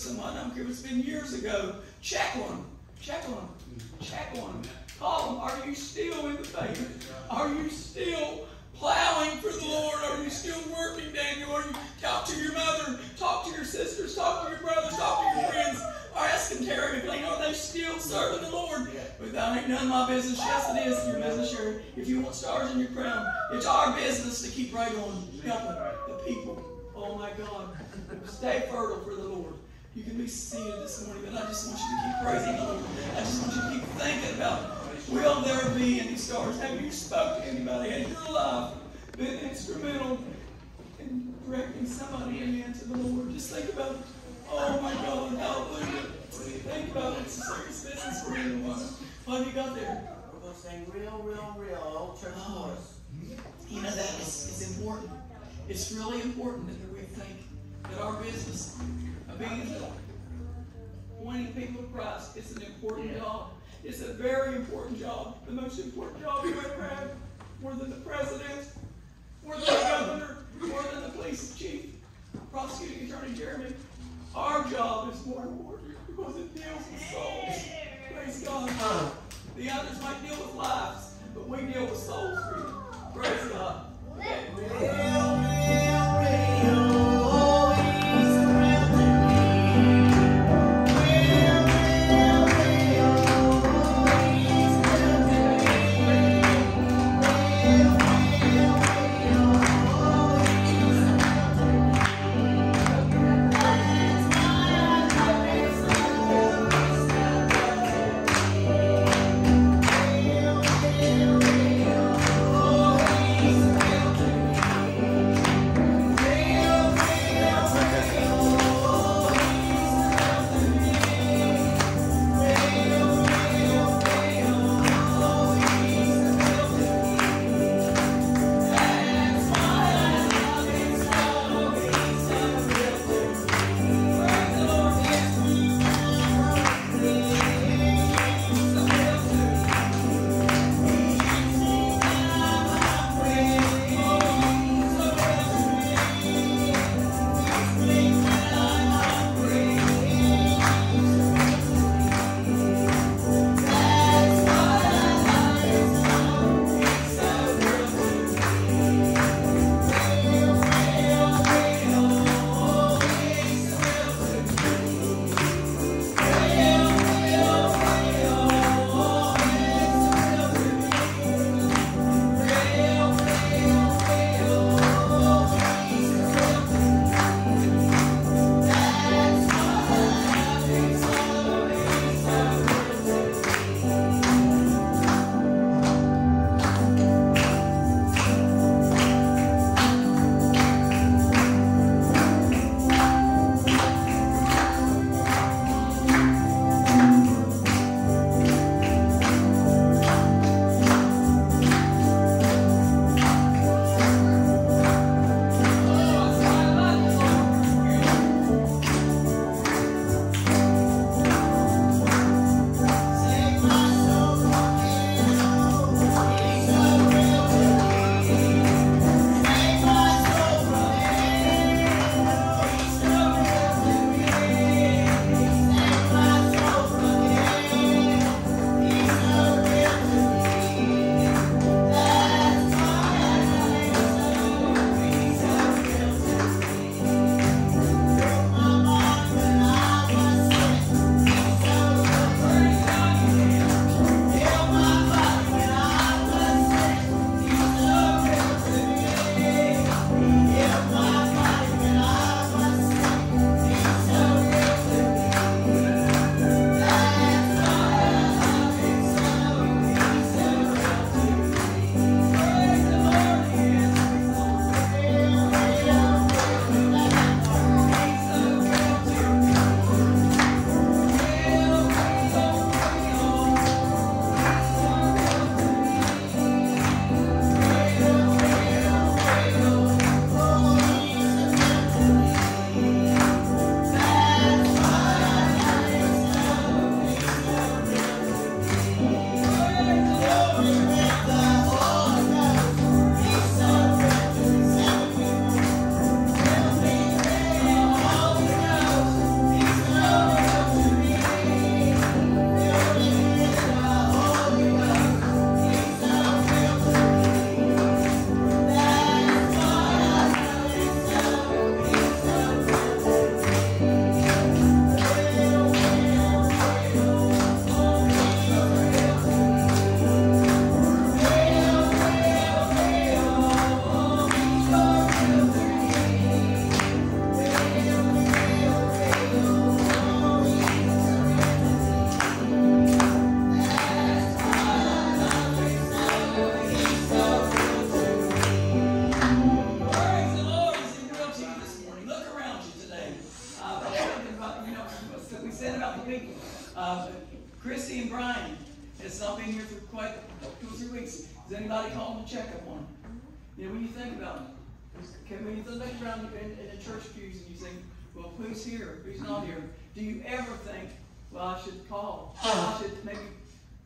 someone, I don't care if it's been years ago, check on them. Check on them. Check on them. Call them. Are you still in the faith? Are you still plowing for the Lord? Are you still working, Daniel? Are you talk to your mother, talk to your sisters, talk to your brothers, talk to your friends, or ask them, Terry, if they are they still serving the Lord? But that ain't none of my business. Yes, it is your business, Sherry. If you want stars in your crown, it's our business to keep right on helping the people. Oh my God. Stay fertile for the. You can be seated this morning, but I just want you to keep praising the Lord. I just want you to keep thinking about Will there be any stars? Have you spoke to anybody? Has your life been instrumental in directing somebody into the Lord? Just think about. Oh my God, hallelujah. Think about it. It's a serious business for anyone. What have you got there? We're going to sing real, real, real old church chorus. You know, that is, is important. It's really important that we think that our business of being pointing people to Christ is an important yeah. job. It's a very important job, the most important job you ever have, more than the president, more than the governor, more than the police chief, prosecuting attorney Jeremy. Our job is more important because it deals with souls. Praise God. The others might deal with lives, but we deal with souls. Praise God. been okay, when you're look around in, in the church pews and you think, well, who's here? Who's not here? Do you ever think, well, I should call? I should maybe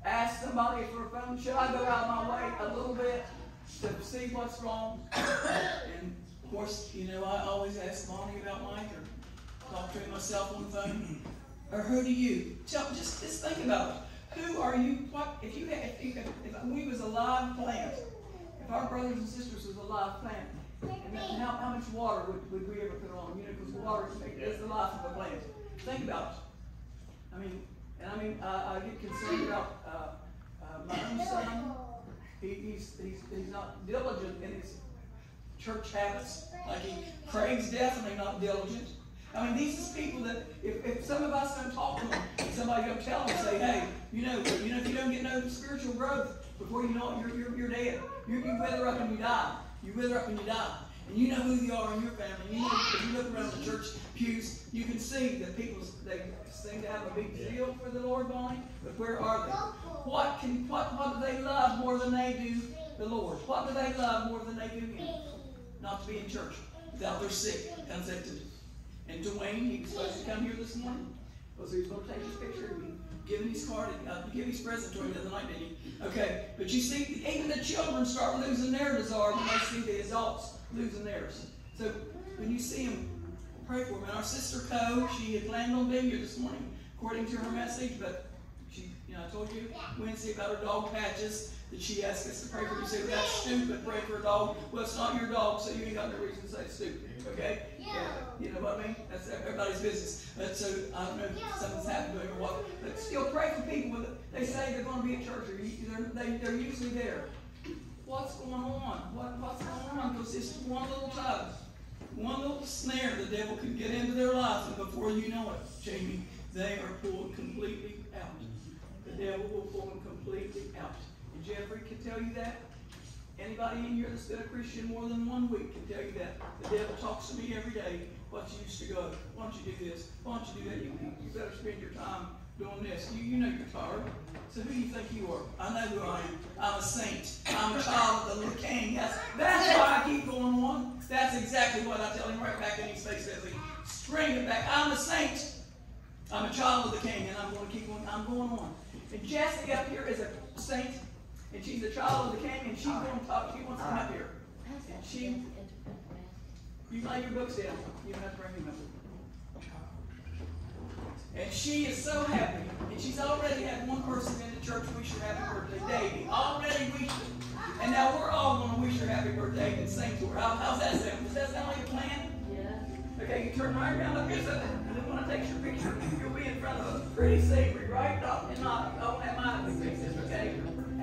ask somebody for a phone. Should I go out of my way a little bit to see what's wrong? And of course, you know, I always ask Bonnie about Mike or talk to him myself on the phone. Or who do you? Tell, just, just think about it. Who are you? What if you had, if, you, if we was a live plant? If our brothers and sisters was a live plant, and how, how much water would, would we ever put on? You know, because water is the life of a plant. Think about it. I mean, and I mean, uh, I get concerned about uh, uh, my own son. He, he's, he's, he's not diligent in his church habits. Like he, Craig's definitely not diligent. I mean, these are people that if, if some of us don't talk to them, somebody go tell them, say, hey, you know, you know, if you don't get no spiritual growth before you know it, you're, you're, you're dead. You, you wither up and you die. You wither up and you die. And you know who you are in your family. You know, if you look around the church pews, you can see that people they seem to have a big zeal for the Lord, Bonnie. But where are they? What can what what do they love more than they do the Lord? What do they love more than they do Him? Not to be in church without they're sick, unsick And Dwayne, he was supposed to come here this morning because he was going to take his picture him his card and uh, give his present to him the other night, didn't? Okay, but you see, even the children start losing their desire when they see the adults losing theirs. So when you see them, pray for them. And our sister Co, she had planned on being here this morning, according to her message, but she, you know, I told you Wednesday about her dog patches that she asked us to pray for. You say, well, that's stupid, pray for a dog. Well, it's not your dog, so you ain't got no reason to say it's stupid. Okay? Yeah. You know what I mean? That's everybody's business. But so I don't know if something's happened to him or what. But still pray for people with they say they're going to be at church or they're, they, they're usually there. What's going on? What, what's going on? Because it's one little tug, one little snare the devil can get into their lives, and before you know it, Jamie, they are pulled completely out. The devil will pull them completely out. Jeffrey can tell you that. Anybody in here that's been a Christian more than one week can tell you that. The devil talks to me every day. Don't you used to go? Why don't you do this? Why don't you do that? You, you better spend your time doing this. You, you know you're tired. So who do you think you are? I know who I am. I'm a saint. I'm a child of the king. That's, that's why I keep going on. That's exactly what I tell him right back in his face as he string it back. I'm a saint. I'm a child of the king, and I'm going to keep on. I'm going on. And Jesse up here is a saint, and she's a child of the king, and she's going to talk. She wants to come up here. And she, you lay your books down. You don't have to bring them up. And she is so happy. And she's already had one person in the church wish her happy birthday, Davy. Already wished her. And now we're all going to wish her happy birthday and sing to her. How, how's that sound? Does that sound like a plan? Yeah. Okay, you turn right around up here. So when I take your picture, you'll be in front of a pretty savory, right? Not, and not, oh, and mine, okay? okay?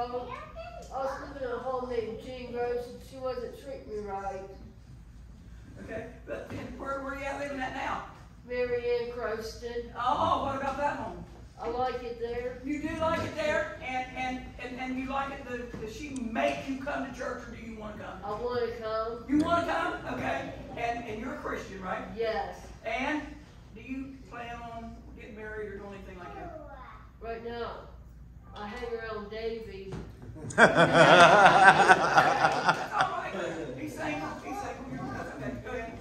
Old. I was living in a home named Jean Rose and she wasn't treating me right. Okay? But then where, are you living at now? Mary Ann Croston. Oh, what about that home? I like it there. You do like it there, and and and, and you like it. The, does she make you come to church, or do you want to come? I want to come. You want to come? Okay. And and you're a Christian, right? Yes. And do you plan on getting married or doing anything like that? Right now, I hang around Davy. That's all right. He's single. He's single. You're, that's. Go ahead.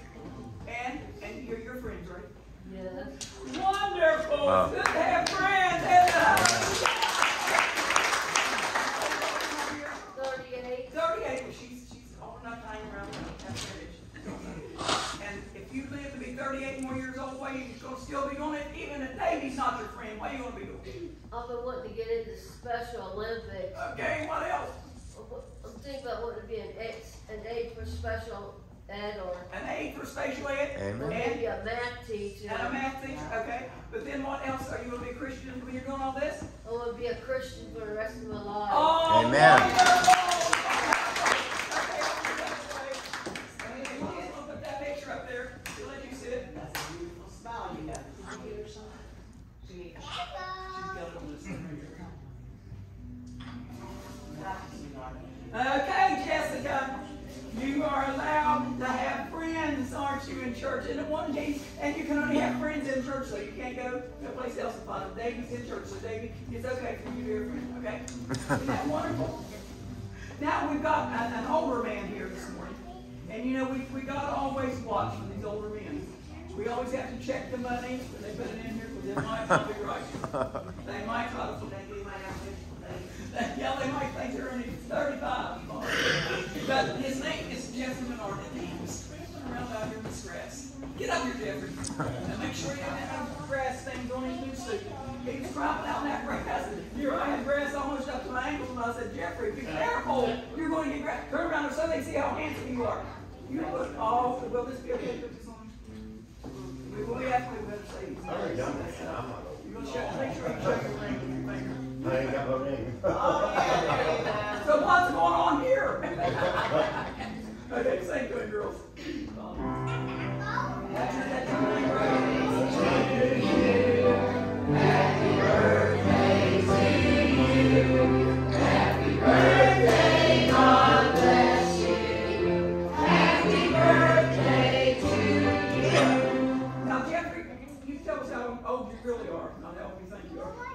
And and you're your friends, right? Yes. Wonderful. Wow. Good to have friends in 38. 38, she's, she's old enough to hang around after that. And if you live to be 38 more years old, why you gonna still be doing it? Even if Davey's not your friend, why you gonna be doing it? I've been wanting to get into Special Olympics. Okay, what else? I'm thinking about wanting to be an, ex, an age for Special Ed or An A for special ed? Amen. maybe a math teacher. And a math teacher, okay. But then what else? Are you gonna be a Christian when you're doing all this? I want to be a Christian for the rest of my life. Oh, Amen. wonderful. Put that away. And then we'll put that picture up there. We'll let you sit. That's a beautiful smile you got. She's got it on this thing right here. Hi, sweetheart. Okay, Jessica, you are allowed to have friends, aren't you, in church? And one case, and you can only have friends in church, so you can't go no place else to find them. David's in church, so David, it's okay for you to have friends, okay? Isn't that wonderful? Now, we've got an, an older man here this morning, and you know, we, we gotta always watch for these older men. We always have to check the money, when they put it in here, it might not be. They might They gave my application today. yeah, they might think they're only thirty-five. But his name is Jeffrey Menard, and he was tramping around out here in this grass. Get up here, Jeffrey, and make sure you don't have grass stains on his new suit. He was out in that grass, here I had grass almost up to my ankles, and I said, Jeffrey, be careful, you're going to get grass. Turn around so they see how handsome you are. You look, oh, will this be okay to say. So what's going on here? okay, same good, girls. That's your, ring, right?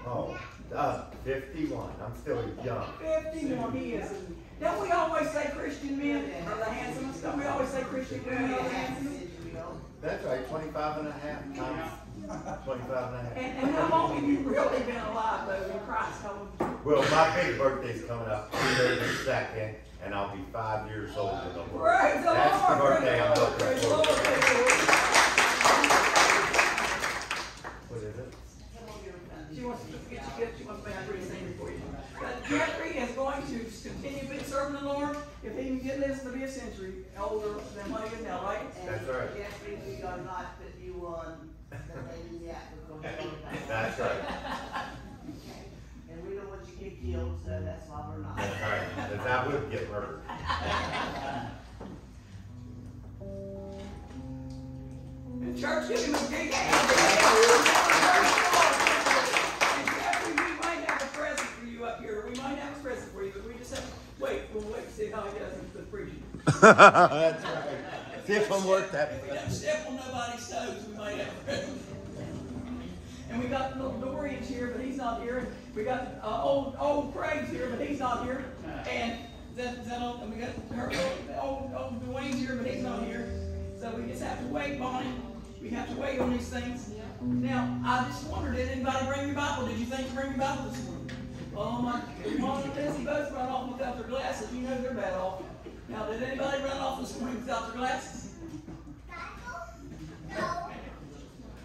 Oh, uh, fifty-one, I'm still young. Fifty-one, he is. Don't we always say Christian men are the handsomest? Don't we always say Christian women are the handsomest? That's right, twenty-five and a half times, twenty-five and a half. And, and how long have you really been alive though in Christ? Well, my big birthday's coming up, the second, and I'll be five years old in the Lord. Praise the That's the Lord, birthday I'm praise the Lord, looking for. Lord, praise the Lord. What is it? She wants to get you, get, she wants to make a pretty thing for you. But Jeffrey is going to continue being serving the Lord if he can get this to be a century older than what he is now, right? That's right. Jeffrey, we are not put you on the lady yet, we're gonna go back. That's right, And we don't want you to get killed, so that's why we're not. that's right, because I would get murdered. And church, give him a big hand. And Jeffrey, we might have a present for you up here. We might have a present for you, but we just have, wait, we'll wait to see how he does with the preaching. That's right. See if I'm worth that. If we don't step on nobody's toes, we might have. And we got little Dorian's here, but he's not here. And we got uh, old old Craig's here, but he's not here. And then, then old, and we got her old old Dwayne's here, but he's not here. So we just have to wait, Bonnie. We have to wait on these things. Now, I just wondered, did anybody bring your Bible? Did you think to bring your Bible this morning? Oh my, Mom and Lizzie both run off without their glasses. You know they're bad off. Now, did anybody run off this morning without their glasses? No.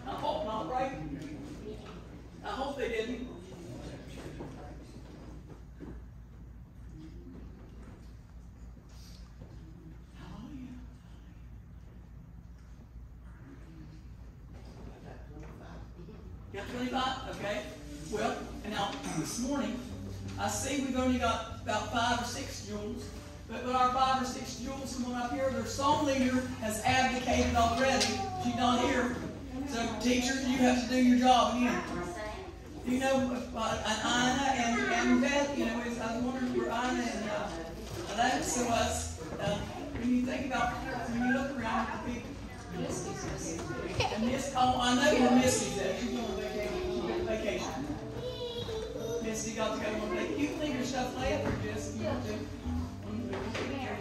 I hope not, right? I hope they didn't. Got twenty-five, okay. Well, and now, this morning, I see we've only got about five or six jewels. But with our five or six jewels coming up here, their song leader has abdicated already. She's not here. So teachers, you have to do your job again. You know, uh, Ina and, and Beth, you know, I was wondering where Ina and, uh, Alex was, uh, when you think about, when you look around at the people. And Miss, oh, I know where Missy's at, she's on vacation, on. Missy got to go on vacation, you can leave your stuff left or just, you want to, you're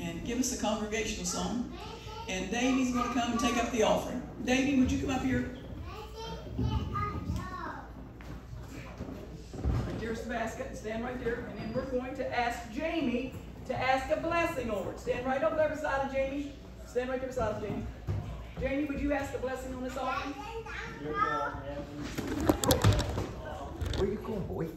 and give us a congregational song. And Davey's going to come and take up the offering. Davey, would you come up here? Here's the basket. Stand right there. And then we're going to ask Jamie to ask a blessing over it. Stand right over there beside of Jamie. Stand right there beside of Jamie. Jamie, would you ask a blessing on this offering? Where you going, boy?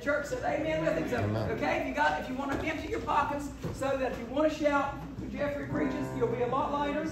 The church said amen with him. So, okay, if you got, if you want to empty your pockets so that if you want to shout, when Jeffrey preaches, you'll be a lot lighter.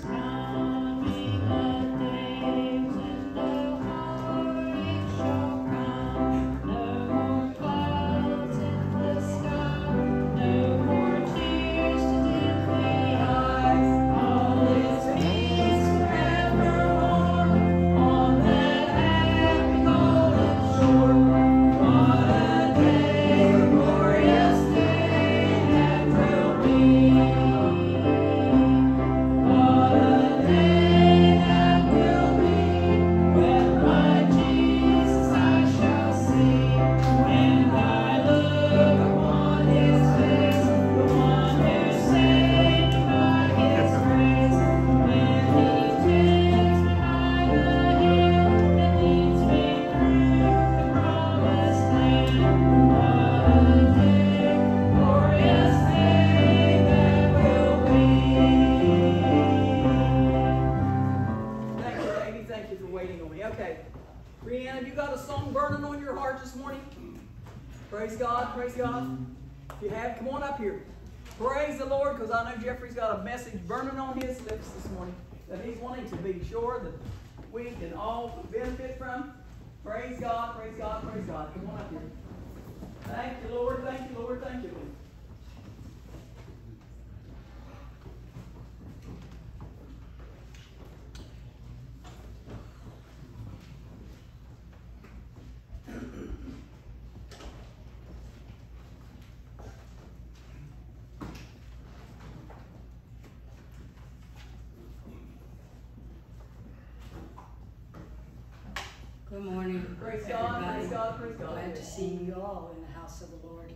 Praise God, praise God, praise God. Glad to see you all in the house of the Lord.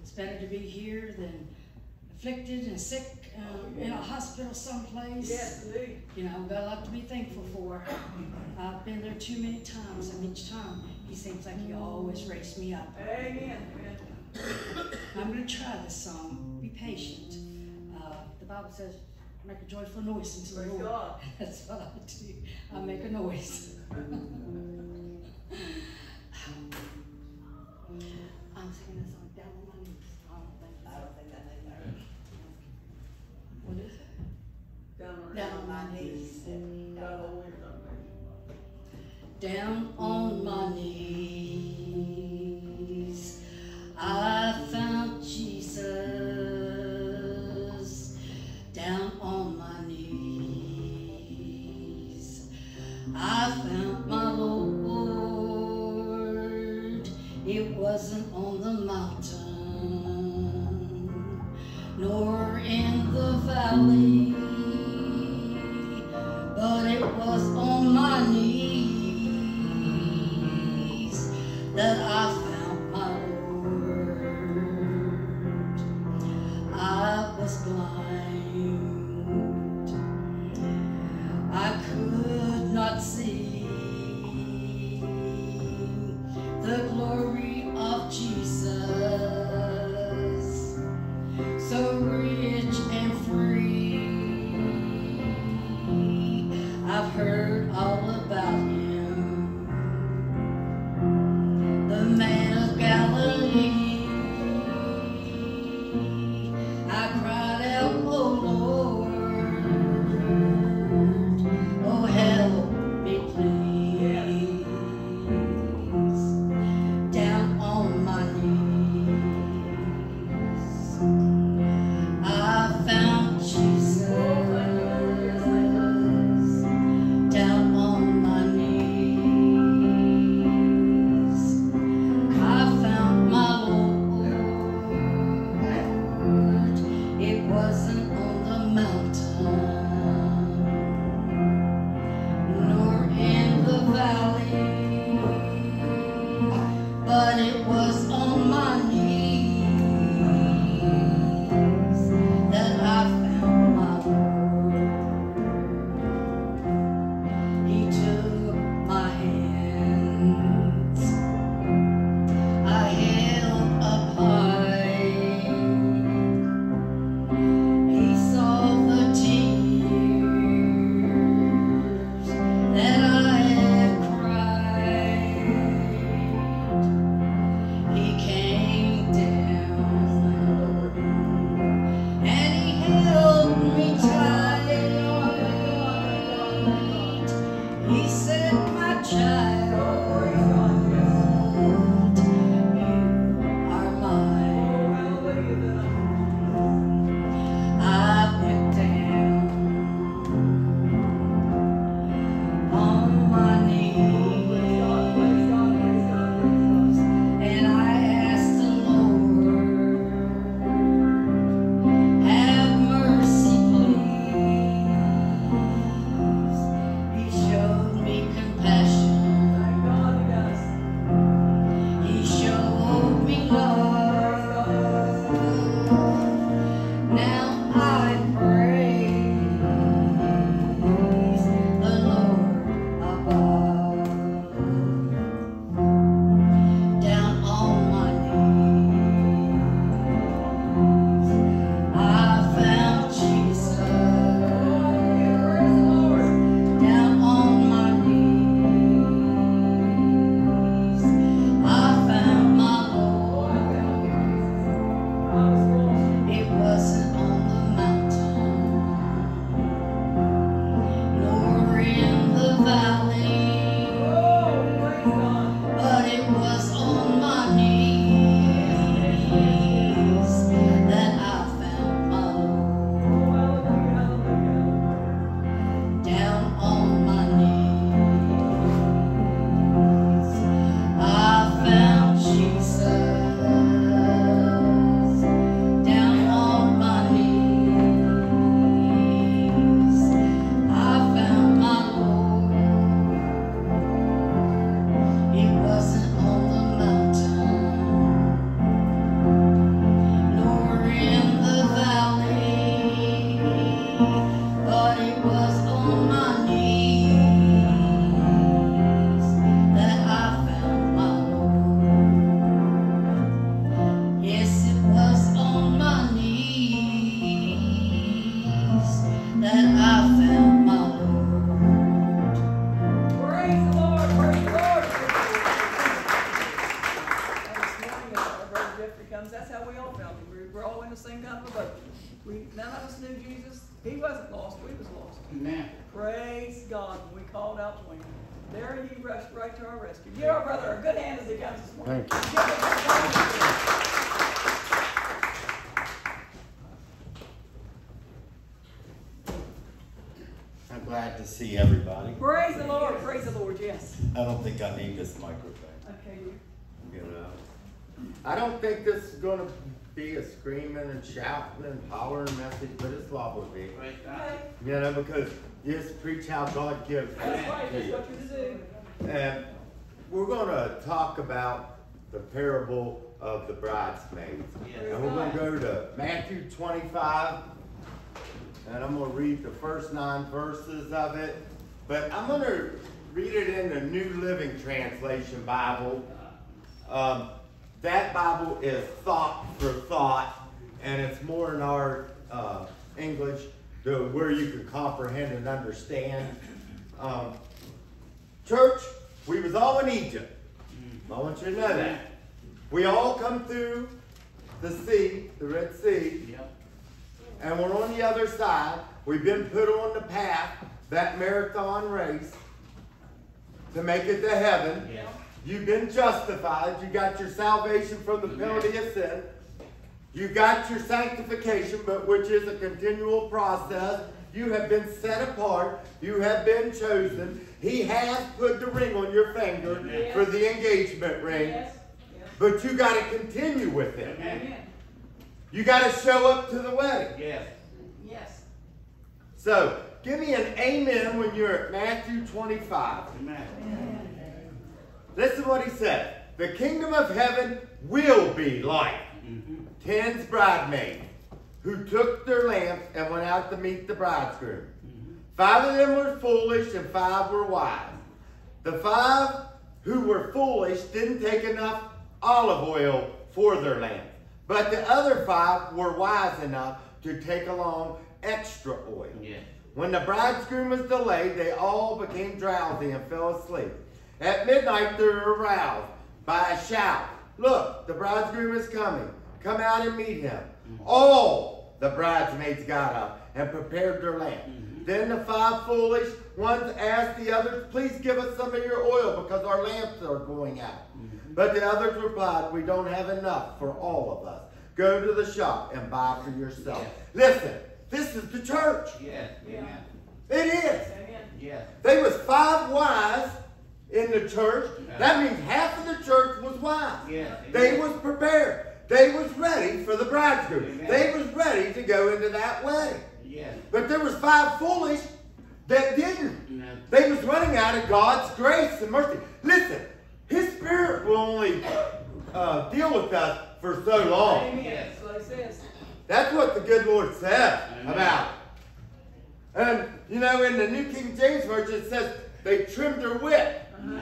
It's better to be here than afflicted and sick um, in a hospital someplace. Yes, indeed. You know, we've got a lot to be thankful for. I've been there too many times, and each time he seems like he always raised me up. Amen. Amen. I'm going to try this song. Be patient. Uh, the Bible says, make a joyful noise unto the Lord. God. That's what I do. I make a noise. I'm singing this song down on my knees. I don't think, I don't think that makes What is it? Down on Down on my knees. Down Down on my knees. I glad to see everybody. Praise the Lord. Praise the Lord. Yes. I don't think I need this microphone. Okay. You know, I don't think this is going to be a screaming and shouting and hollering message, but it's love to be. Right. You know, because this just preach how God gives. That's right. That's what you do. And we're going to talk about the parable of the bridesmaids. Yes. And we're going to go to Matthew 25 and I'm gonna read the first nine verses of it. But I'm gonna read it in the New Living Translation Bible. Um, that Bible is thought for thought, and it's more in our uh, English, to where you can comprehend and understand. Um, church, we was all in Egypt. I want you to know that. We all come through the sea, the Red Sea, Yep. And we're on the other side. We've been put on the path, that marathon race, to make it to heaven. Yes. You've been justified. You got your salvation from the penalty of sin. You got your sanctification, but which is a continual process. You have been set apart. You have been chosen. He has put the ring on your finger Amen. for the engagement ring. Yes, yes, But you got to continue with it. amen, You got to show up to the wedding. Yes. yes. So, give me an amen when you're at Matthew 25. Amen. Listen what he said. The kingdom of heaven will be like Mhm. ten bridesmaids who took their lamps and went out to meet the bridegroom. Five of them were foolish and five were wise. The five who were foolish didn't take enough olive oil for their lamps, but the other five were wise enough to take along extra oil. Yes. When the bridegroom was delayed, they all became drowsy and fell asleep. At midnight, they were aroused by a shout. Look, the bridegroom is coming. Come out and meet him. Mm-hmm. All the bridesmaids got up and prepared their lamps. Mm-hmm. Then the five foolish ones asked the others, Please give us some of your oil because our lamps are going out. But the others replied, We don't have enough for all of us. Go to the shop and buy for yourself. Listen, this is the church. Yes. Amen. It is. Amen. Yes. They was five wise in the church. That means half of the church was wise. Yes. They was prepared. They was ready for the bridegroom. Amen. They was ready to go into that wedding. Yes. But there was five foolish that didn't. No. They was running out of God's grace and mercy. Listen, His Spirit will only uh, deal with us for so long. Amen, that's what he says. That's what the good Lord said Amen. about. it. And you know, in the New King James Version, it says they trimmed their wick. Mhm.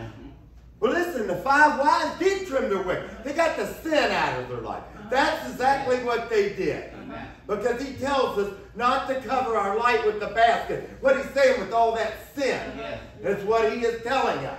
Well, listen, the five wise did trim their wick. They got the sin out of their life. That's exactly what they did. Amen. Because he tells us not to cover our light with the basket. What he's saying with all that sin Yes. is what he is telling us.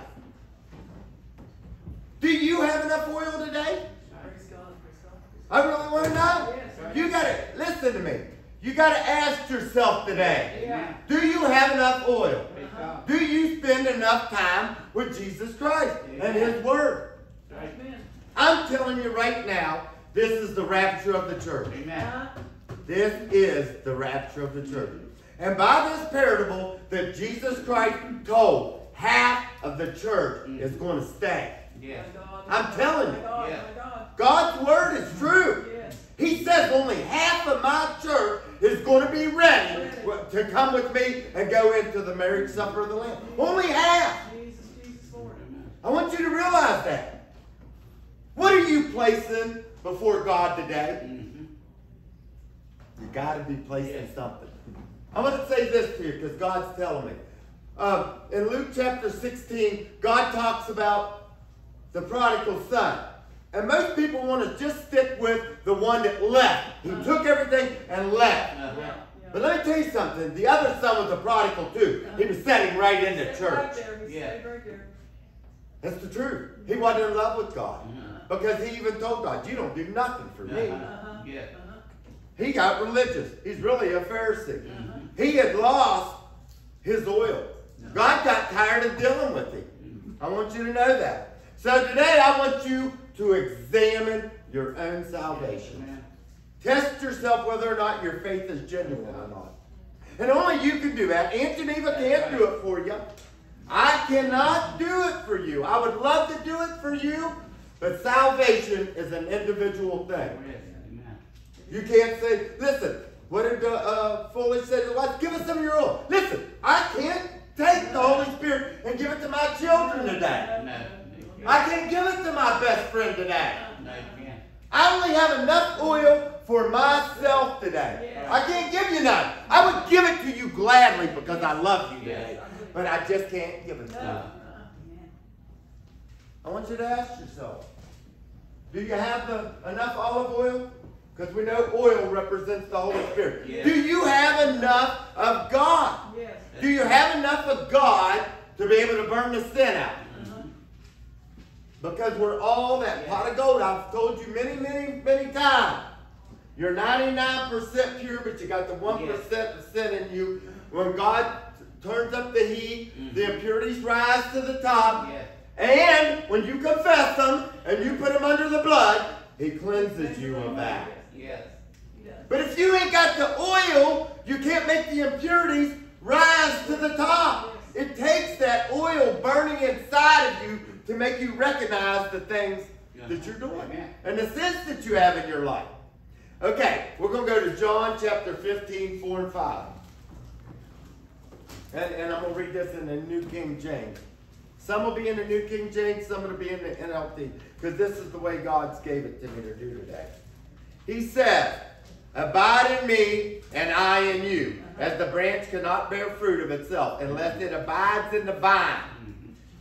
Do you have enough oil today? Praise God, praise God. I really want to know. You gotta listen to me. You gotta ask yourself today. Yeah. Do you have enough oil? Praise God. Do you spend enough time with Jesus Christ and His Word? Amen. I'm telling you right now, this is the rapture of the church. Amen. This is the rapture of the church. And by this parable that Jesus Christ told, half of the church mm. is going to stay. Yes. God, I'm God, telling you. God, God. God's Word is true. Yes. He says only half of my church is going to be ready to come with me and go into the marriage supper of the Lamb. Only half. Jesus, Jesus, Lord. I want you to realize that. What are you placing before God today? Mhm. You got to be placing something. I want to say this to you because God's telling me. Um, in Luke chapter 16, God talks about the prodigal son. And most people want to just stick with the one that left. He took everything and left. Uh-huh. Yeah. But let me tell you something. The other son was a prodigal too. He was sitting right in the Stay right church. Yeah. right. That's the truth. He wasn't in love with God. Mhm. Because he even told God, you don't do nothing for me. Uh-huh. Uh-huh. Yes. Uh-huh. He got religious. He's really a Pharisee. He had lost his oil. God got tired of dealing with him. I want you to know that. So today I want you to examine your own salvation. Amen. Test yourself whether or not your faith is genuine or not. And only you can do that. Aunt Geneva can't do it for you. I cannot do it for you. I would love to do it for you, but salvation is an individual thing. You can't say, listen, what did the uh, foolish say to the wife? Give us some of your oil. Listen, I can't take the Holy Spirit and give it to my children today. I can't give it to my best friend today. No, you can't. I only have enough oil for myself today. I can't give you none. I would give it to you gladly because I love you today. But I just can't give it to you. I want you to ask yourself, do you have the, enough olive oil? Because we know oil represents the Holy Spirit. Yeah. Do you have enough of God? Yes. Do you have enough of God to be able to burn the sin out? Because we're all that pot of gold. I've told you many, many, many times. You're 99% pure, but you got the 1% of sin in you. When God turns up the heat, mm-hmm. the impurities rise to the top. Yes. And when you confess them and you put them under the blood, He cleanses you of that. Yes. Yes. But if you ain't got the oil, you can't make the impurities rise to the top. It takes that oil burning inside of you to make you recognize the things that you're doing Amen. and the sins that you have in your life. Okay, we're going to go to John chapter 15, 4 and 5. And, and I'm going to read this in the New King James. Some will be in the New King James, some will be in the NLT, because this is the way God's gave it to me to do today. He said, Abide in me, and I in you, as the branch cannot bear fruit of itself unless it abides in the vine.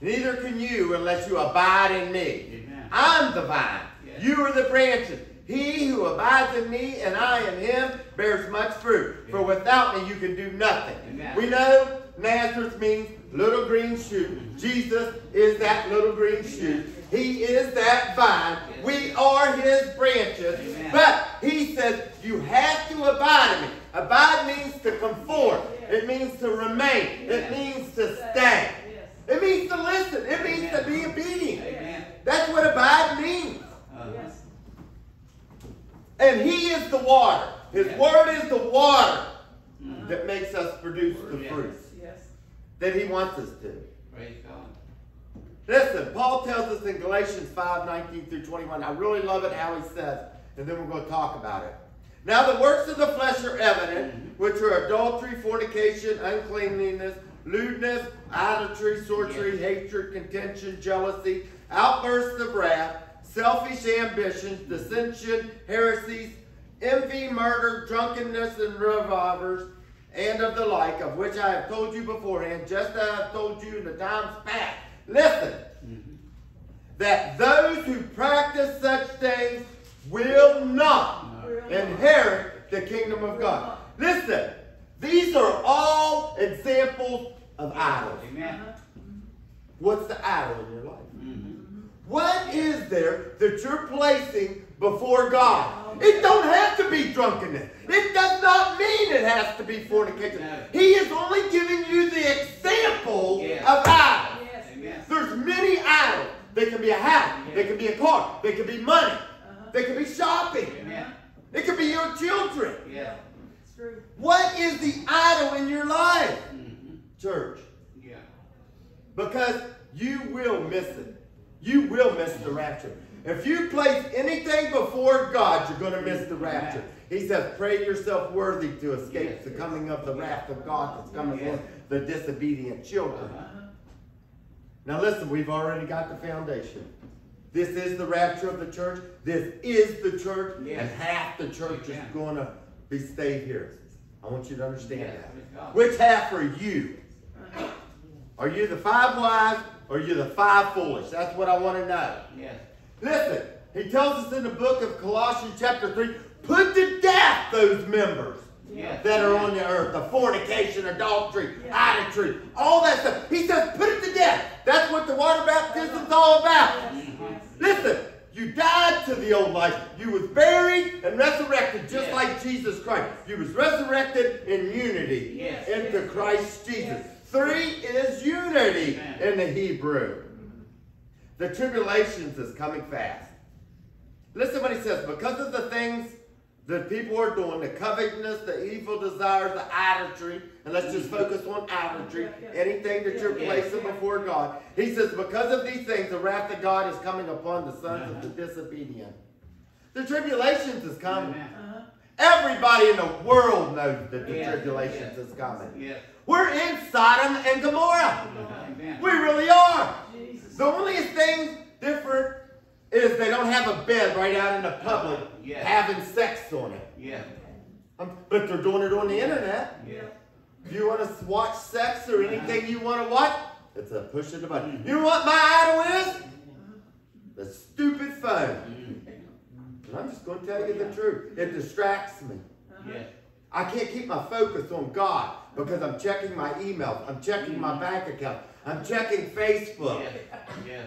Neither can you unless you abide in me. Amen. I'm the vine. Yes. You are the branches. He who abides in me and I in him bears much fruit. For without me you can do nothing. Amen. We know Nazareth means little green shoot. Jesus is that little green shoot. He is that vine. Yes. We are his branches. Amen. But he says you have to abide in me. Abide means to conform. It means to remain. It means to stay. Yes. It means to listen. It means to be obedient. Amen. That's what abide means. Uh-huh. Yes. And he is the water. His Yeah. word is the water that makes us produce the Yeah. fruit Yes. that he wants us to. Praise God. Listen, Paul tells us in Galatians 5 19 through 21. I really love it how he says, and then we're going to talk about it. Now, the works of the flesh are evident, which are adultery, fornication, uncleanliness, lewdness, idolatry, sorcery, hatred, contention, jealousy, outbursts of wrath, selfish ambitions, dissension, heresies, envy, murder, drunkenness, and revelries, and of the like, of which I have told you beforehand, just as I have told you in the times past. Listen, that those who practice such things will not inherit the kingdom of God. Listen, these are all examples of idols. Amen. What's the idol in your life? Mhm. What is there that you're placing before God? It don't have to be drunkenness. It does not mean it has to be fornication. No. He is only giving you the example Yeah. of idols. Yes. There's many idols. They can be a house. They can be a car. They can be money. Uh-huh. They can be shopping. Amen. It could be your children. Yeah. It's true. What is the idol in your life, Mhm. Church? Yeah. Because you will miss it. You will miss the rapture. If you place anything before God, you're going to miss the rapture. He says, pray yourself worthy to escape the coming of the wrath of God that's coming on the disobedient children. Uh-huh. Now listen, we've already got the foundation. This is the rapture of the church. This is the church, Yes. and half the church is going to be stayed here. I want you to understand Yes, that. Which half are you? Are you the five wise or are you the five foolish? That's what I want to know. Yes. Listen, he tells us in the book of Colossians chapter 3, put to death those members Yes. that are on the earth, the fornication, adultery, idolatry, all that stuff. He says, put it to death. That's what the water baptism's all about. Yes. Yes. Listen, you died to the old life. You was buried and resurrected just Yes. like Jesus Christ. You was resurrected in unity Yes. into Yes. Christ Jesus. Yes. Three is unity Amen. in the Hebrew. The tribulations is coming fast. Listen what he says. Because of the things that people are doing, the covetousness, the evil desires, the idolatry, and let's just focus on idolatry, Yeah, yeah. anything that you're placing before God. He says, because of these things, the wrath of God is coming upon the sons of the uh-huh. disobedient. The tribulations is coming. Amen. Everybody in the world knows that the Yeah. tribulations is coming. Yes. We're in Sodom and Gomorrah. Amen. We really are. Jesus. The only thing different is they don't have a bed right out in the public Yeah. having sex on it. Yeah. Um, but they're doing it on the internet. Yeah. If you want to watch sex or anything you want to watch, it's a push of the button. You know what my idol is? The stupid phone. And I'm just going to tell you oh, the truth. It distracts me. Uh-huh. Yeah. I can't keep my focus on God because I'm checking my email, I'm checking my mm-hmm. bank account, I'm checking Facebook. Yeah. Yeah.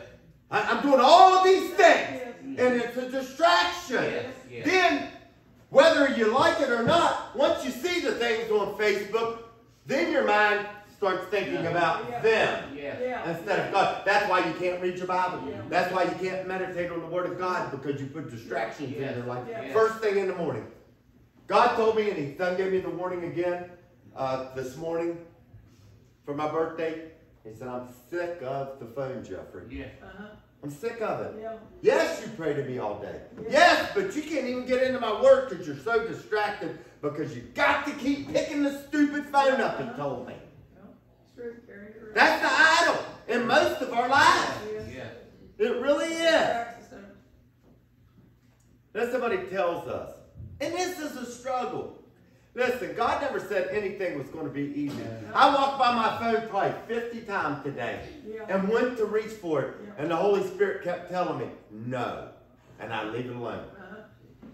I, I'm doing all of these things, and it's a distraction. Yes, yes. Then, whether you like it or not, once you see the things on Facebook, then your mind starts thinking Yeah. about Yeah. them Yeah. Yeah. instead of God. That's why you can't read your Bible. Yeah. That's why you can't meditate on the Word of God because you put distractions Yeah. in your life. Yeah. First thing in the morning. God told me, and He done gave me the warning again uh, this morning for my birthday. He said, I'm sick of the phone, Jeffrey. Yeah. Uh-huh. I'm sick of it. Yeah. Yes, you pray to me all day. Yeah. Yes, but you can't even get into my work because you're so distracted because you got to keep picking the stupid phone up and told me. Yeah. It's true. Carry it around. That's the idol in most of our lives. Yeah. It really is. Distracts us, don't it? Then somebody tells us, and this is a struggle. Listen, God never said anything was going to be easy. I walked by my phone probably 50 times today Yeah. and went to reach for it, Yeah. and the Holy Spirit kept telling me, no, and I leave it alone. Uh-huh.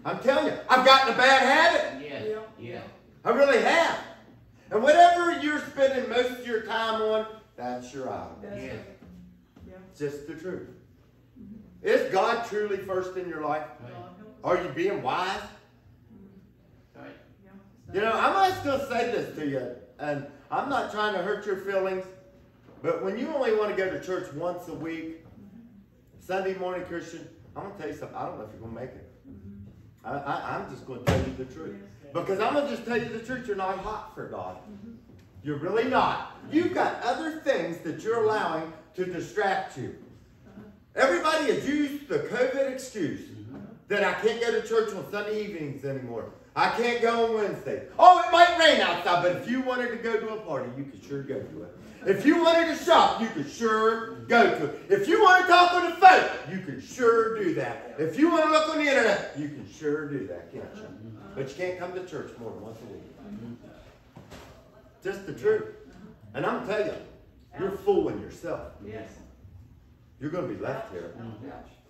I'm telling you, I've gotten a bad habit. Yeah. Yeah. Yeah. I really have. And whatever you're spending most of your time on, that's your idol. That's Yeah. right. Yeah. It's just the truth. Mm-hmm. Is God truly first in your life? God help us. Are you being wise? Mm-hmm. Right. You know, I'm just going to say this to you, and I'm not trying to hurt your feelings, but when you only want to go to church once a week, mm-hmm. Sunday morning Christian, I'm going to tell you something. I don't know if you're going to make it. I, I, I'm just going to tell you the truth. Because I'm going to just tell you the truth. You're not hot for God. You're really not. You've got other things that you're allowing to distract you. Everybody has used the COVID excuse that I can't go to church on Sunday evenings anymore. I can't go on Wednesday. Oh, it might rain outside, but if you wanted to go to a party, you could sure go to it. If you wanted to shop, you could sure go to it. If you want to talk on the phone, you can sure do that. If you want to look on the internet, you can sure do that, can't you? But you can't come to church more than once a week. Just the truth. And I'm telling you, you're fooling yourself. Yes. You're going to be left here.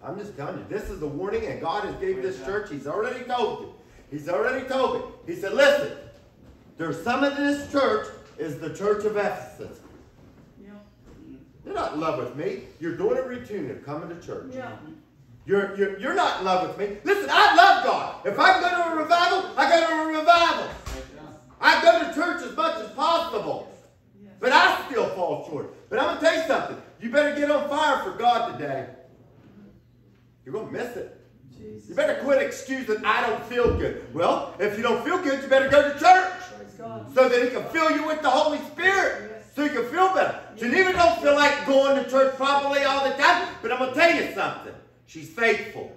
I'm just telling you, this is a warning, and God has gave this church. He's already told you. He's already told me. He said, "Listen, there's some of this church is the church of Ephesus. Yeah. You're not in love with me. You're doing a routine of coming to church. Yeah. You're, you're, you're not in love with me. Listen, I love God. If I go to a revival, I go to a revival. I go to church as much as possible. But I still fall short. But I'm going to tell you something. You better get on fire for God today. You're going to miss it. Jesus. You better quit excusing, I don't feel good. Well, if you don't feel good, you better go to church God. so that He can fill you with the Holy Spirit Yes. so you can feel better. Geneva don't feel like going to church probably all the time, but I'm going to tell you something. She's faithful.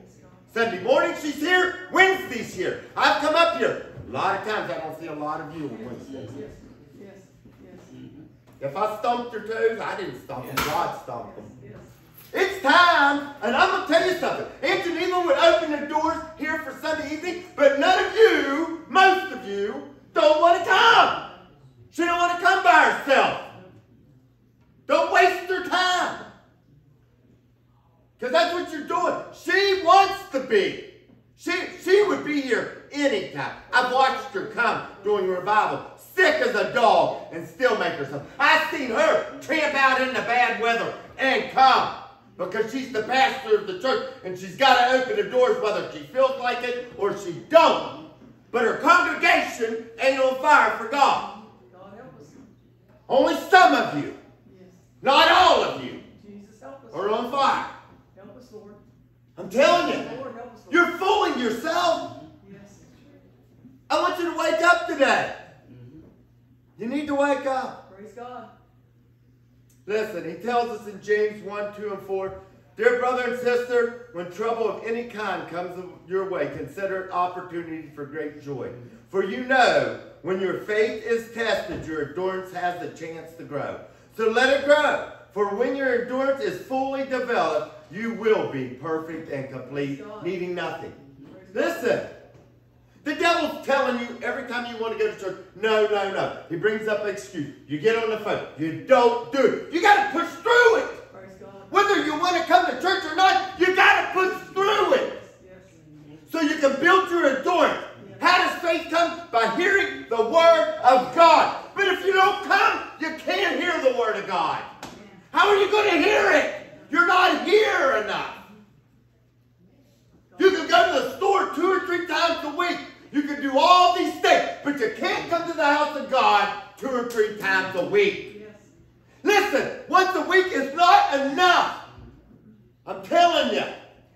Sunday morning she's here, Wednesday's here. I've come up here. A lot of times I don't see a lot of you on Wednesdays. Yes. Yes. Yes. If I stomped your toes, I didn't stomp them. God stomped them. It's time, and I'm going to tell you something. Aunt Geneva would open the doors here for Sunday evening, but none of you, most of you, don't want to come. She don't want to come by herself. Don't waste your time. Because that's what you're doing. She wants to be. She, she would be here anytime. I've watched her come during revival, sick as a dog, and still make herself. I've seen her tramp out in the bad weather and come because she's the pastor of the church and she's got to open the doors whether she feels like it or she don't. But her congregation ain't on fire for God. God help us. Only some of you, Yes. not all of you, Jesus help us. are on fire. Help us, Lord. I'm telling you, Lord, help us, Lord. you're fooling yourself. I want you to wake up today. You need to wake up. Praise God. Listen, he tells us in James 1, 2, and 4 Dear brother and sister, when trouble of any kind comes your way, consider it opportunity for great joy. For you know, when your faith is tested, your endurance has the chance to grow. So let it grow. For when your endurance is fully developed, you will be perfect and complete, needing nothing. Listen, the devil's telling you every time you want to go to church, no, no, no. He brings up an excuse. You get on the phone. You don't do it. You got to push through it. God. Whether you want to come to church or not, you got to push through it so you can build your endurance. How does faith come? By hearing the word of God. But if you don't come, you can't hear the word of God. How are you going to hear it? You're not here enough. You can go to the store two or three times a week. You can do all these things, but you can't come to the house of God two or three times a week. Yes. Listen, once a week is not enough. I'm telling you.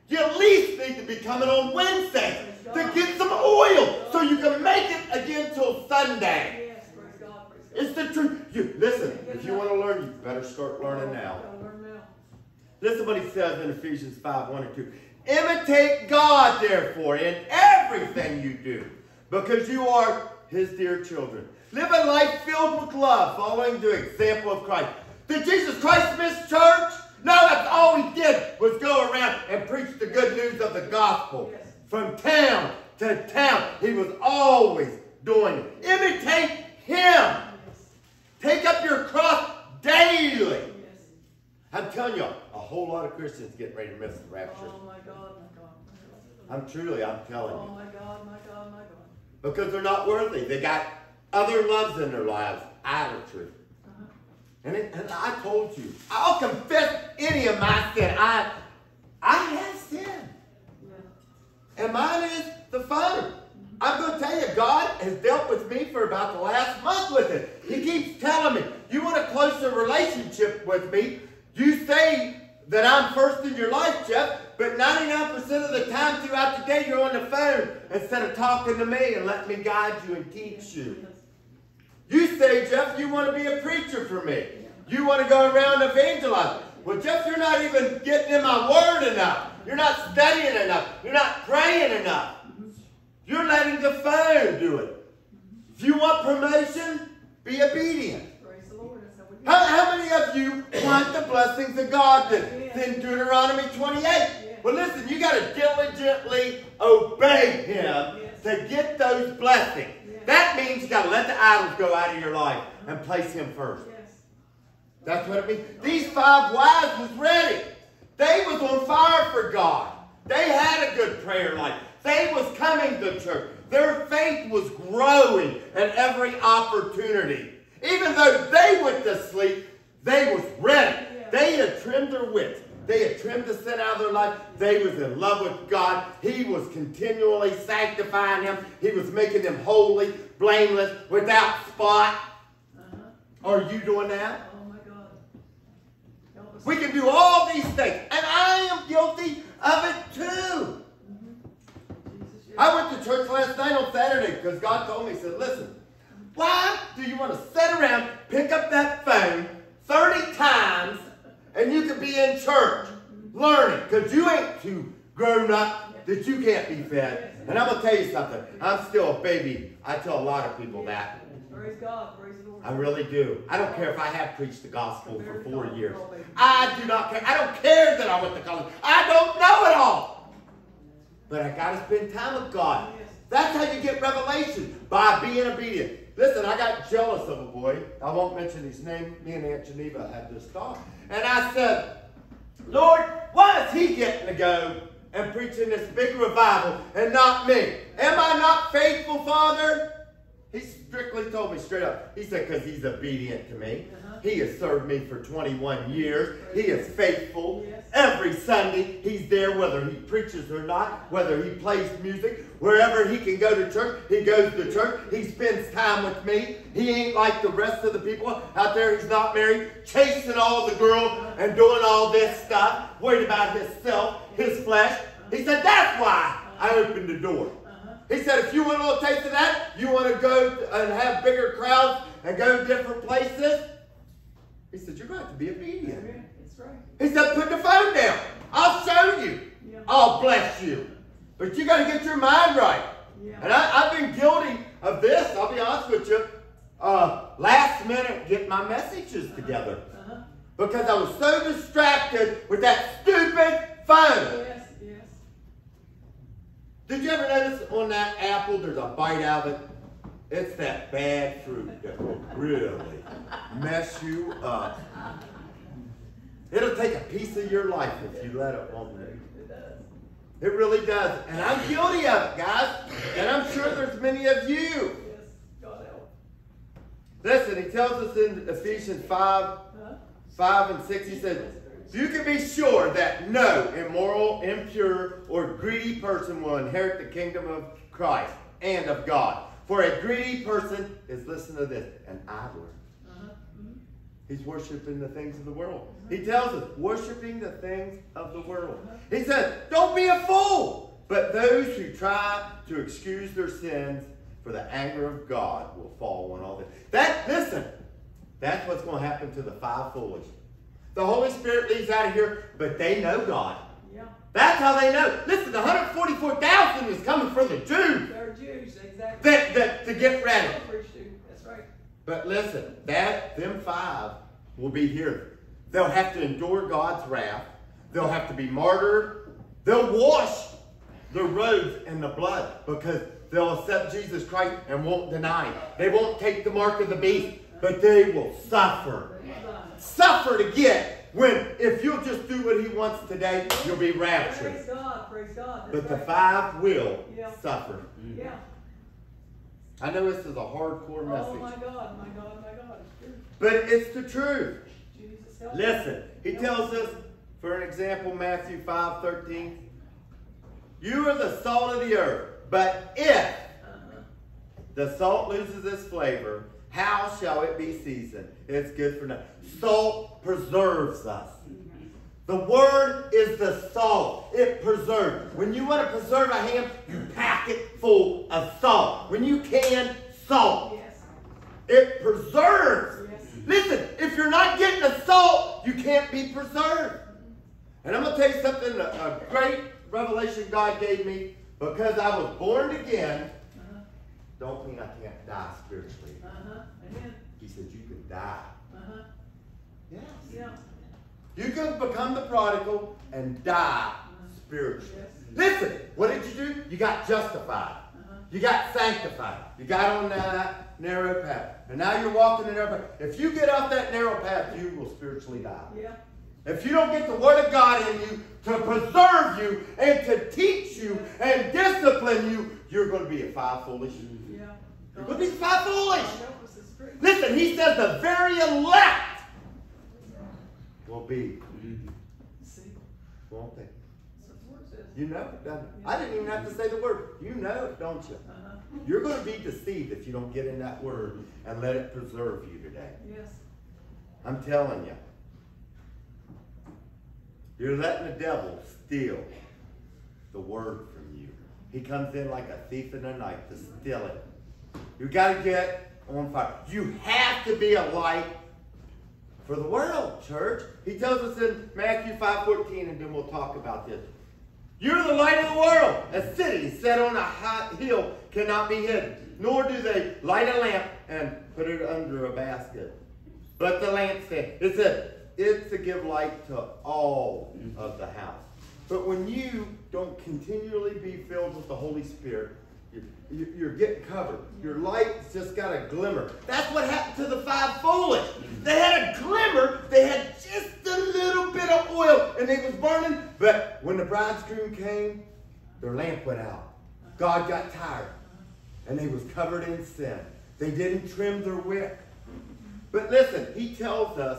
You at least need to be coming on Wednesday to get some oil so you can make it again till Sunday. Yes. Praise God. Praise God. It's the truth. You listen, if you want to learn, you better start learning now. Gotta learn now. Listen what he says in Ephesians 5, 1 and 2. Imitate God, therefore, in everything you do, because you are his dear children. Live a life filled with love, following the example of Christ. Did Jesus Christ miss church? No, that's all he did was go around and preach the good news of the gospel. Yes. From town to town, he was always doing it. Imitate him. Yes. Take up your cross daily. I'm telling you, a whole lot of Christians getting ready to miss the rapture. Oh my God, my God. I'm truly, I'm telling you. Oh my God, my God, my God. Because they're not worthy. They got other loves in their lives, idolatry. Uh-huh. And, it, and I told you, I'll confess any of my sin. I, I have sin. Yeah. And mine is the phone. Mm-hmm. I'm going to tell you, God has dealt with me for about the last month with it. He keeps telling me, you want a closer relationship with me, you say that I'm first in your life, Jeff, but 99% of the time throughout the day, you're on the phone instead of talking to me and letting me guide you and teach you. You say, Jeff, you want to be a preacher for me. You want to go around evangelizing. Well, Jeff, you're not even getting in my word enough. You're not studying enough. You're not praying enough. You're letting the phone do it. If you want promotion, be obedient. Praise the Lord. That's how How, many of you want the blessings of God that's in Deuteronomy 28? Well, listen, you got to diligently obey Him to get those blessings. That means you got to let the idols go out of your life uh-huh. and place Him first. That's what it means. These five wives was ready. They was on fire for God. They had a good prayer life. They was coming to church. Their faith was growing at every opportunity. Even though they went to sleep, they was ready. They had trimmed their wits. They had trimmed the sin out of their life. They was in love with God. He was continually sanctifying them. He was making them holy, blameless, without spot. Uh-huh. Are you doing that? Oh my God. We can do all these things, and I am guilty of it too. Jesus, yes. I went to church last night on Saturday because God told me, He said, listen, why do you want to sit around, pick up that phone 30 times, and you could be in church learning because you ain't too grown up that you can't be fed. And I'm going to tell you something. I'm still a baby. I tell a lot of people that. Praise God. Praise the Lord. I really do. I don't care if I have preached the gospel for four years. I do not care. I don't care that I went to college. I don't know it all. But I got to spend time with God. That's how you get revelation, by being obedient. Listen, I got jealous of a boy. I won't mention his name. Me and Aunt Geneva had this talk. And I said, Lord, why is he getting to go and preaching this big revival and not me? Am I not faithful, Father? He strictly told me straight up. He said, because he's obedient to me. Uh-huh. He has served me for 21 years. He is faithful. Yes. Every Sunday, he's there whether he preaches or not, whether he plays music, wherever he can go to church, he goes to church. He spends time with me. He ain't like the rest of the people out there. He's not married, chasing all the girls and doing all this stuff, worried about himself, his flesh. He said, that's why I opened the door. He said, if you want a little taste of that, you want to go and have bigger crowds and go to different places. He said, you're going to have to be obedient. Amen. That's right. He said, put the phone down. I'll show you. Yeah. I'll bless you. But you got to get your mind right. Yeah. And I, I've been guilty of this, I'll be honest with you. Uh, last minute, get my messages together. Uh-huh. because I was so distracted with that stupid phone. Yes. Did you ever notice on that apple there's a bite out of it? It's that bad fruit that will really mess you up. It'll take a piece of your life if you let it, won't it? It does. It really does. And I'm guilty of it, guys. And I'm sure there's many of you. Listen, he tells us in Ephesians 5, 5 and 6, he says, You can be sure that no immoral, impure, or greedy person will inherit the kingdom of Christ and of God. For a greedy person is, listen to this, an idler. Uh-huh. He's worshiping the things of the world. He tells us, worshiping the things of the world. He says, don't be a fool. But those who try to excuse their sins for the anger of God will fall on all this. That, listen, that's what's going to happen to the five foolish. The Holy Spirit leaves out of here, but they know God. Yeah, That's how they know. Listen, the 144,000 is coming from the Jews they're Jews, exactly. that, that, to get ready. That's right. But listen, that them five will be here. They'll have to endure God's wrath. They'll have to be martyred. They'll wash the robes in the blood because they'll accept Jesus Christ and won't deny. They won't take the mark of the beast, but they will suffer. Praise God. Suffer to get when if you'll just do what he wants today, you'll be raptured. Praise God, praise God. That's But the five will Yeah. suffer. Yeah. I know this is a hardcore message. Oh, my message, God, my God, my God, it's true. but it's the truth. Jesus help. Listen, he tells us, for an example, Matthew 5 13, you are the salt of the earth, but if Uh-huh. the salt loses its flavor, how shall it be seasoned? It's good for nothing. Salt preserves us. The word is the salt. It preserves. When you want to preserve a ham, you pack it full of salt. When you can, salt. Yes, It preserves. yes. Listen, if you're not getting the salt, you can't be preserved. And I'm going to tell you something, a, a great revelation God gave me because I was born again. Uh-huh. Don't mean I can't die spiritually. Uh-huh. Amen. He said, You can die. Uh-huh. Yes. Yeah. You can become the prodigal and die spiritually. Yes. Listen, what did you do? You got justified. Uh-huh. You got sanctified. You got on that narrow path. And now you're walking the narrow path. If you get off that narrow path, you will spiritually die. Yeah. If you don't get the Word of God in you to preserve you and to teach you and discipline you, you're going to be a five foolish. Yeah. You're going to be five foolish. God help us, it's true. Listen, he says the very elect will be, See, won't they? that's what the word says. You know it, doesn't it? I didn't even have to say the word. You know it, don't you? Uh-huh. You're going to be deceived if you don't get in that word and let it preserve you today. Yes. I'm telling you. You're letting the devil steal the word from you. He comes in like a thief in the night to steal it. You got to get on fire. You have to be a light for the world, church. He tells us in Matthew 5:14, and then we'll talk about this. You're the light of the world. A city set on a high hill cannot be hidden, nor do they light a lamp and put it under a basket. But the it said, it's to give light to all of the house. But when you don't continually be filled with the Holy Spirit, you- you- you're getting covered. Your light's just got a glimmer. That's what happened to the five foolish. They had a glimmer. They had just a little bit of oil, and they was burning. But when the bridegroom came, their lamp went out. God got tired, and they was covered in sin. They didn't trim their wick. But listen, he tells us,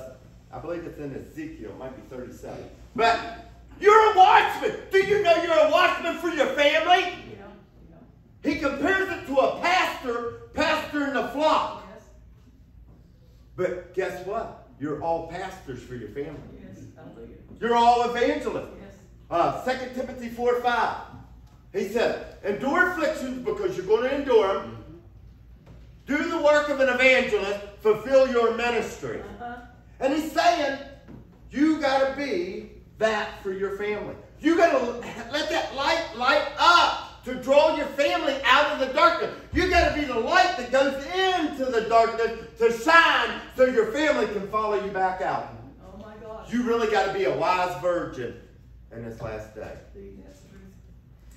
I believe it's in Ezekiel, it might be 37. But you're a watchman. Do you know you're a watchman for your family? He compares it to a pastor, pastoring the flock. Yes. But guess what? You're all pastors for your family. Yes. Hallelujah. You're all evangelists. Yes. Uh, 2 Timothy 4 5. He said, endure afflictions because you're going to endure them. Do the work of an evangelist. Fulfill your ministry. Uh-huh. And he's saying, you got to be that for your family. You got to let that light light up to draw your family out of the darkness. You got to be the light that goes into the darkness to shine so your family can follow you back out. Oh my You really got to be a wise virgin in this last day. That's the truth.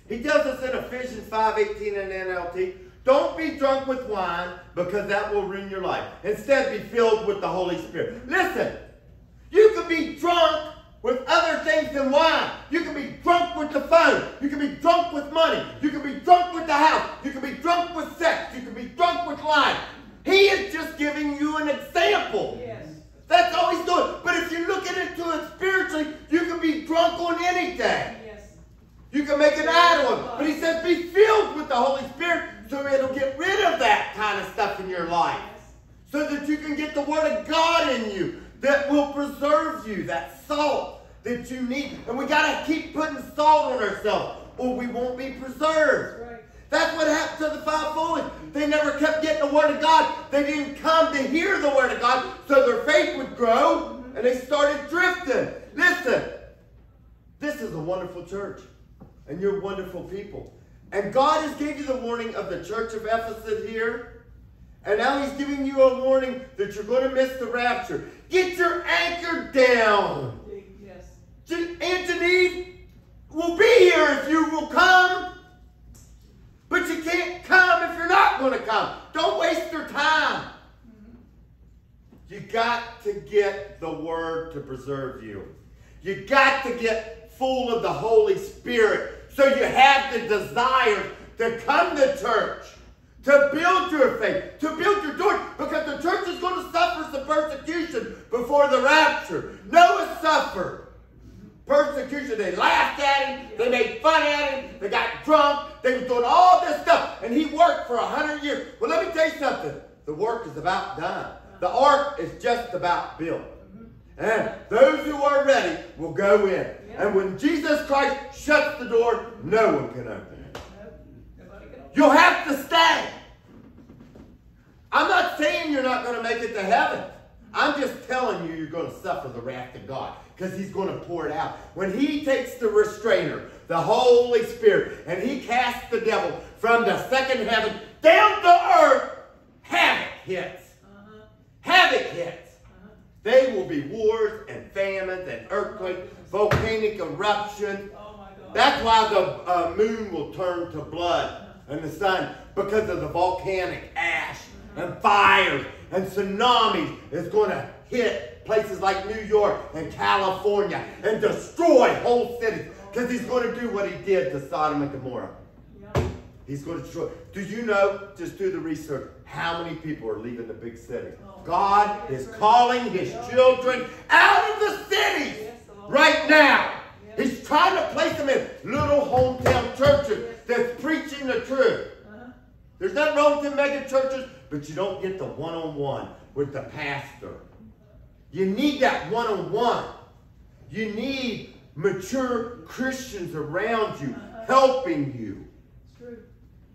He tells us in Ephesians 5:18 in NLT, don't be drunk with wine because that will ruin your life. Instead, be filled with the Holy Spirit. Listen, you can be drunk with other things than wine. You can be drunk with the phone. You can be drunk with money. You can be drunk with the house. You can be drunk with sex. You can be drunk with life. He is just giving you an example. Yes. That's all he's doing. But if you look into it spiritually, you can be drunk on anything. Yes. You can make an idol of it. But he says be filled with the Holy Spirit so it'll get rid of that kind of stuff in your life. So that you can get the Word of God in you that will preserve you, that salt that you need. And we got to keep putting salt on ourselves or we won't be preserved. Right. That's what happened to the five foolish. They never kept getting the Word of God. They didn't come to hear the Word of God so their faith would grow and they started drifting. Listen, this is a wonderful church and you're wonderful people. And God has gave you the warning of the church of Ephesus here. And now he's giving you a warning that you're going to miss the rapture. Get your anchor down. Yes. Anthony will be here if you will come. But you can't come if you're not going to come. Don't waste your time. Mm-hmm. You got to get the word to preserve you. You got to get full of the Holy Spirit so you have the desire to come to church, to build your faith, to build your door, because the church is going to suffer some persecution before the rapture. Noah suffered persecution. They laughed at him. They made fun at him. They got drunk. They were doing all this stuff. And he worked for a hundred years. Well, let me tell you something. The work is about done. The ark is just about built. And those who are ready will go in. And when Jesus Christ shuts the door, no one can open it. Nope. Nobody can. You'll have to stay. I'm not saying you're not going to make it to heaven. I'm just telling you you're going to suffer the wrath of God because he's going to pour it out. When he takes the restrainer, the Holy Spirit, and he casts the devil from the second heaven down to earth, havoc hits. Uh-huh. Havoc hits. They will be wars and famines and earthquakes, volcanic eruption. Oh my God. That's why the uh, moon will turn to blood and the sun because of the volcanic ash and fires and tsunamis is going to hit places like New York and California and destroy whole cities because he's going to do what he did to Sodom and Gomorrah. Yeah. He's going to destroy. Do you know, just do the research, how many people are leaving the big city? God is calling his children out of the cities Yes, right now. He's trying to place them in little hometown churches that's preaching the truth. Uh-huh. There's nothing wrong with the mega churches, but you don't get the one-on-one with the pastor. You need that one-on-one. You need mature Christians around you helping you.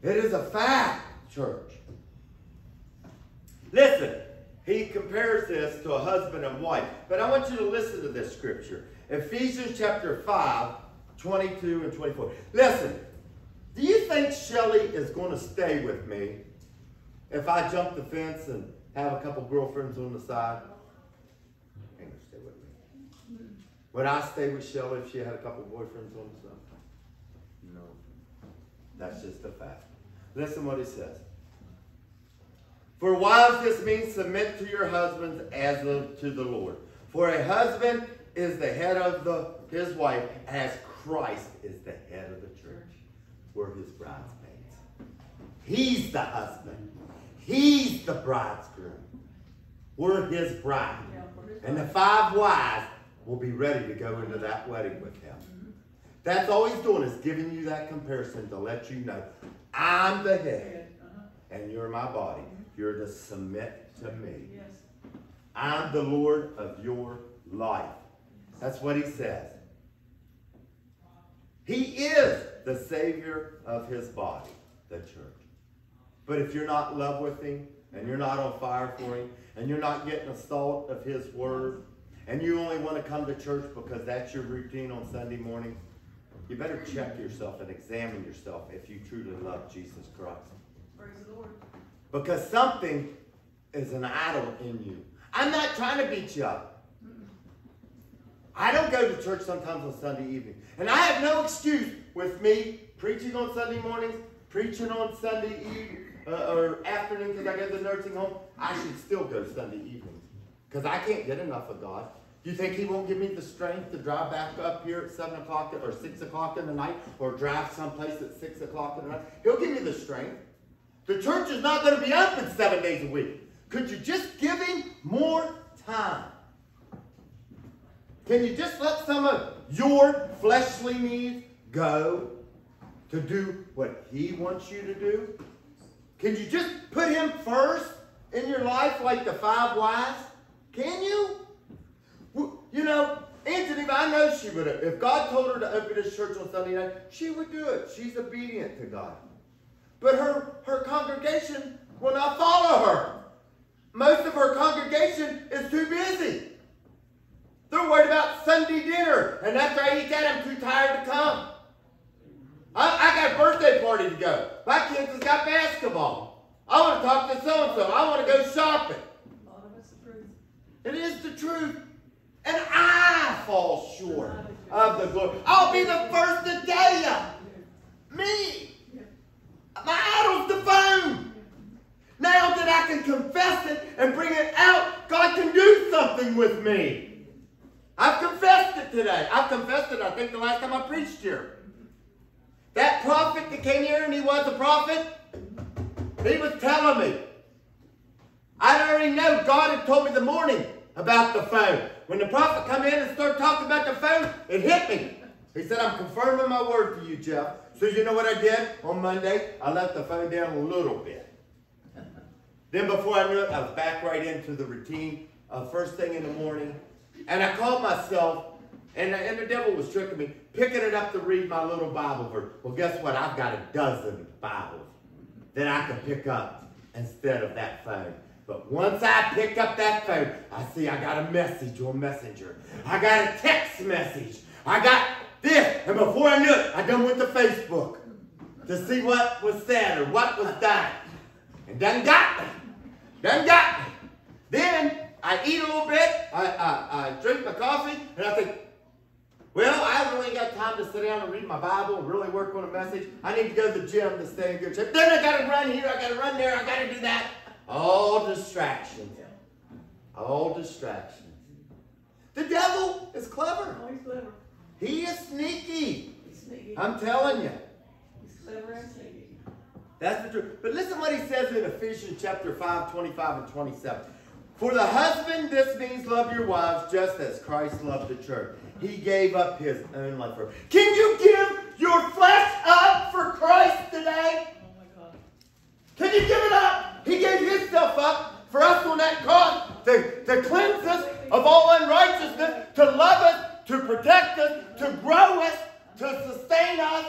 It is a fact, church. Listen, he compares this to a husband and wife. But I want you to listen to this scripture. Ephesians chapter 5, 22 and 24. Listen, do you think Shelly is going to stay with me if I jump the fence and have a couple girlfriends on the side? Ain't stay with me. Would I stay with Shelly if she had a couple boyfriends on the side? No. That's just a fact. Listen what he says. For wives, this means submit to your husbands as to the Lord. For a husband is the head of the, his wife, as Christ is the head of the church. We're his bridesmaids. He's the husband. He's the bridegroom. We're his bride. Yeah, for his And the five wives will be ready to go into that wedding with him. That's all he's doing is giving you that comparison to let you know I'm the head. Uh-huh. and you're my body. You're to submit to me. I'm the Lord of your life. That's what he says. He is the Savior of his body, the church. But if you're not in love with him, and you're not on fire for him, and you're not getting a salt of his word, and you only want to come to church because that's your routine on Sunday morning, you better check yourself and examine yourself if you truly love Jesus Christ. Praise the Lord. Because something is an idol in you. I'm not trying to beat you up. I don't go to church sometimes on Sunday evening. And I have no excuse with me preaching on Sunday mornings, preaching on Sunday eve, uh, or afternoon because I go to the nursing home. I should still go Sunday evenings because I can't get enough of God. Do you think He won't give me the strength to drive back up here at 7 o'clock or 6 o'clock in the night or drive someplace at 6 o'clock in the night? He'll give me the strength. The church is not going to be open seven days a week. Could you just give Him more time? Can you just let some of your fleshly needs go to do what He wants you to do? Can you just put Him first in your life like the five wise? Can you? You know, Aunt Geneva, I know she would have. If God told her to open his church on Sunday night, she would do it. She's obedient to God. But her, her congregation will not follow her. Most of her congregation is too busy. They're worried about Sunday dinner. And after I eat that, I'm too tired to come. I, I got a birthday party to go. My kids has got basketball. I want to talk to so-and-so. I want to go shopping. A lot it's the truth. It is the truth. And I fall short of the glory. I'll be the first to tell you. Me. My idol's the phone. Now that I can confess it and bring it out, God can do something with me. I've confessed it today. I've confessed it, I think, the last time I preached here. That prophet that came here and he was a prophet, he was telling me. I already know God had told me the morning about the phone. When the prophet come in and start talking about the phone, it hit me. He said, I'm confirming my word to you, Jeff. So you know what I did on Monday? I left the phone down a little bit. Then before I knew it, I was back right into the routine first thing in the morning. And I called myself, and, uh, and the devil was tricking me, picking it up to read my little Bible verse. Well, guess what? I've got a dozen Bibles that I can pick up instead of that phone. But once I pick up that phone, I see I got a message on Messenger. I got a text message. I got this. And before I knew it, I done went to Facebook to see what was said or what was done. And done got me. Done got me. Then I eat a little bit, I, I, I drink my coffee, and I think, well, I haven't really got time to sit down and read my Bible and really work on a message. I need to go to the gym to stay in good shape. Then I got to run here, I got to run there, I got to do that. All distractions. All distractions. The devil is clever. Oh, he's clever. He is sneaky. He's sneaky. I'm telling you. He's clever and sneaky. That's the truth. But listen what he says in Ephesians chapter 5, 25 and 27. For the husband, this means love your wives just as Christ loved the church. He gave up his own life for her. Can you give your flesh up for Christ today? Oh my God. Can you give it up? He gave himself up for us on that cross to, to cleanse us of all unrighteousness, to love us, to protect us, to grow us, to sustain us.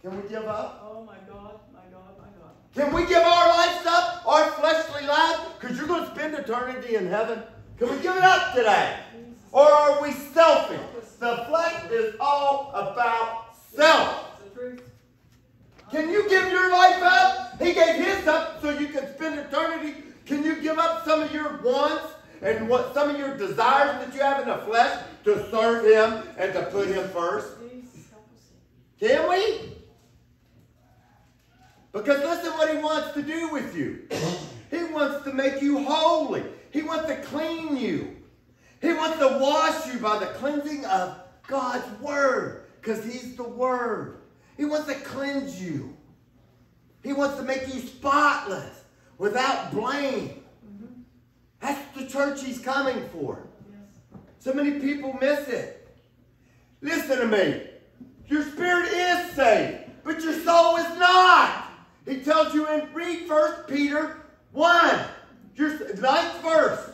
Can we give up? Oh my God, my God, my God. Can we give our lives up, our fleshly lives? Because you're going to spend eternity in heaven. Can we give it up today? Or are we selfish? The flesh is all about self. It's the truth. Can you give your life up? He gave his up so you can spend eternity. Can you give up some of your wants and what some of your desires that you have in the flesh to serve him and to put him first? Jesus, help us. Can we? Because listen what he wants to do with you. He wants to make you holy. He wants to clean you. He wants to wash you by the cleansing of God's word. Because he's the word. He wants to cleanse you. He wants to make you spotless, without blame. That's the church he's coming for. So many people miss it. Listen to me. Your spirit is saved, but your soul is not. He tells you in read First Peter 1, your ninth verse.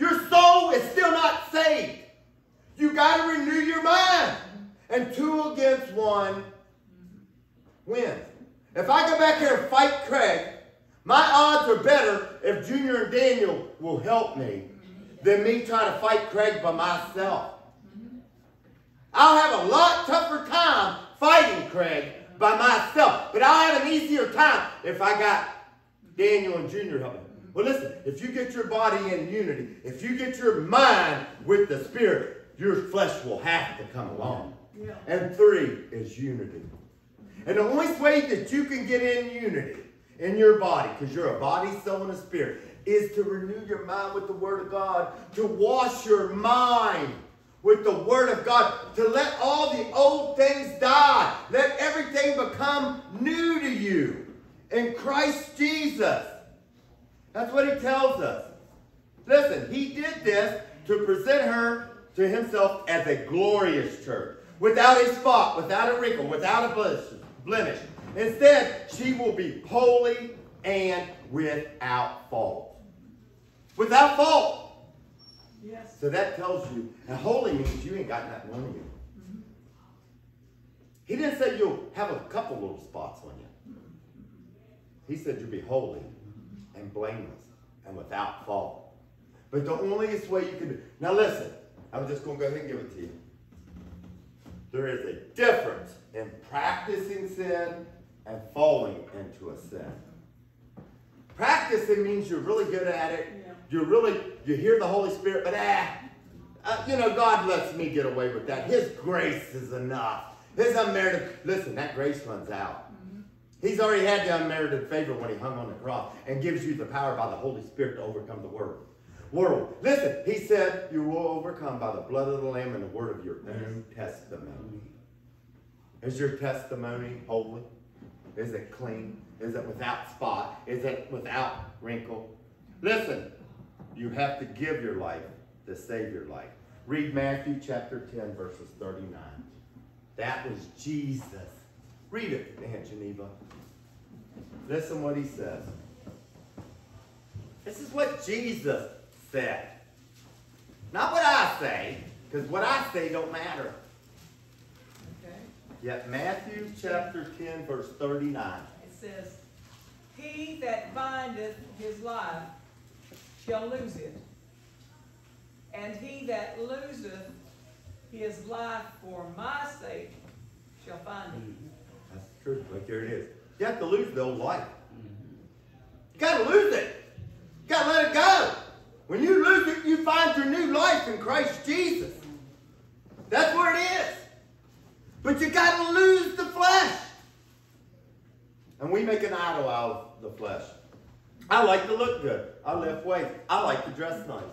Your soul is still not saved. You got to renew your mind. And two against one wins. If I go back here and fight Craig, my odds are better if Junior and Daniel will help me than me trying to fight Craig by myself. I'll have a lot tougher time fighting Craig by myself, but I'll have an easier time if I got Daniel and Junior helping. Well, listen, if you get your body in unity, if you get your mind with the spirit, your flesh will have to come along. Yeah. And three is unity. And the only way that you can get in unity in your body, because you're a body, soul, and a spirit, is to renew your mind with the Word of God, to wash your mind with the Word of God, to let all the old things die. Let everything become new to you in Christ Jesus. That's what he tells us. Listen, he did this to present her to himself as a glorious church, without a spot, without a wrinkle, without a blemish. Instead, she will be holy and without fault. Without fault. Yes. So that tells you, and holy means you ain't got nothing on you. Mm-hmm. He didn't say you'll have a couple little spots on you. He said you'll be holy and blameless and without fault. But the onlyest way you can do. Now listen, I'm just going to go ahead and give it to you. There is a difference in practicing sin and falling into a sin. Practicing means you're really good at it. Yeah. You're really, you hear the Holy Spirit, but ah, uh, you know, God lets me get away with that. His grace is enough. His unmerited, listen, that grace runs out. He's already had the unmerited favor when he hung on the cross and gives you the power by the Holy Spirit to overcome the world. World. Listen, he said you will overcome by the blood of the Lamb and the word of your own testimony. Is your testimony holy? Is it clean? Is it without spot? Is it without wrinkle? Listen, you have to give your life to save your life. Read Matthew chapter 10, verses 39. That was Jesus. Read it, Aunt Geneva. Listen what he says. This is what Jesus said. Not what I say, because what I say don't matter. Okay. Yet Matthew chapter 10, verse 39. It says, He that findeth his life shall lose it. And he that loseth his life for my sake shall find it. Mm-hmm. That's true. Right there it is. You have to lose the old life. You gotta lose it. You gotta let it go. When you lose it, you find your new life in Christ Jesus. That's where it is. But you gotta lose the flesh. And we make an idol out of the flesh. I like to look good. I lift weights. I like to dress nice.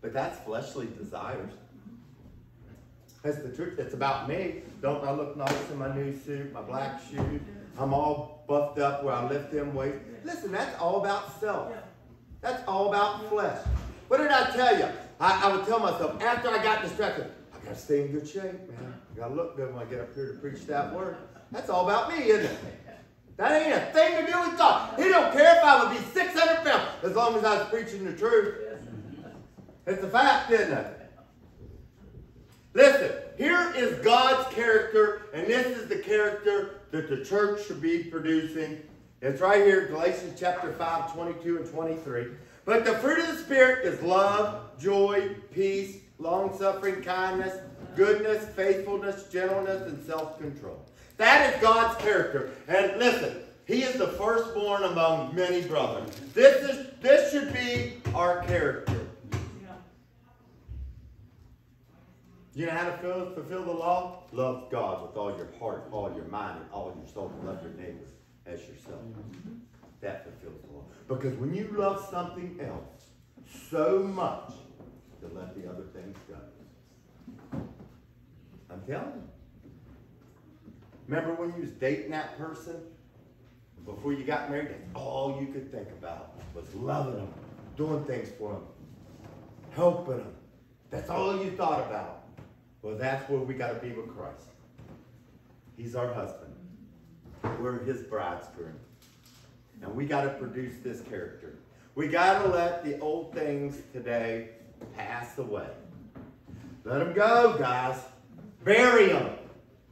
But that's fleshly desires. That's the truth. It's about me. Don't I look nice in my new suit, my black shoes? I'm all buffed up where I lift them weights. Listen, that's all about self. That's all about flesh. What did I tell you? I, I would tell myself after I got distracted, I gotta stay in good shape, man. I gotta look good when I get up here to preach that word. That's all about me, isn't it? That ain't a thing to do with God. He don't care if I would be 600 pounds as long as I was preaching the truth. It's a fact, isn't it? Listen, here is God's character, and this is the character that the church should be producing. It's right here, Galatians chapter 5, 22 and 23. But the fruit of the Spirit is love, joy, peace, long suffering, kindness, goodness, faithfulness, gentleness, and self control. That is God's character. And listen, He is the firstborn among many brothers. This, is, this should be our character. You know how to fulfill, fulfill the law? Love God with all your heart, all your mind, and all your soul. Love your neighbor as yourself. That fulfills the law. Because when you love something else so much, you let the other things go. I'm telling you. Remember when you was dating that person? Before you got married, that's all you could think about was loving them, doing things for them, helping them. That's all you thought about. Well, that's where we got to be with Christ. He's our husband. We're his bridegroom. And we got to produce this character. We got to let the old things today pass away. Let them go, guys. Bury them.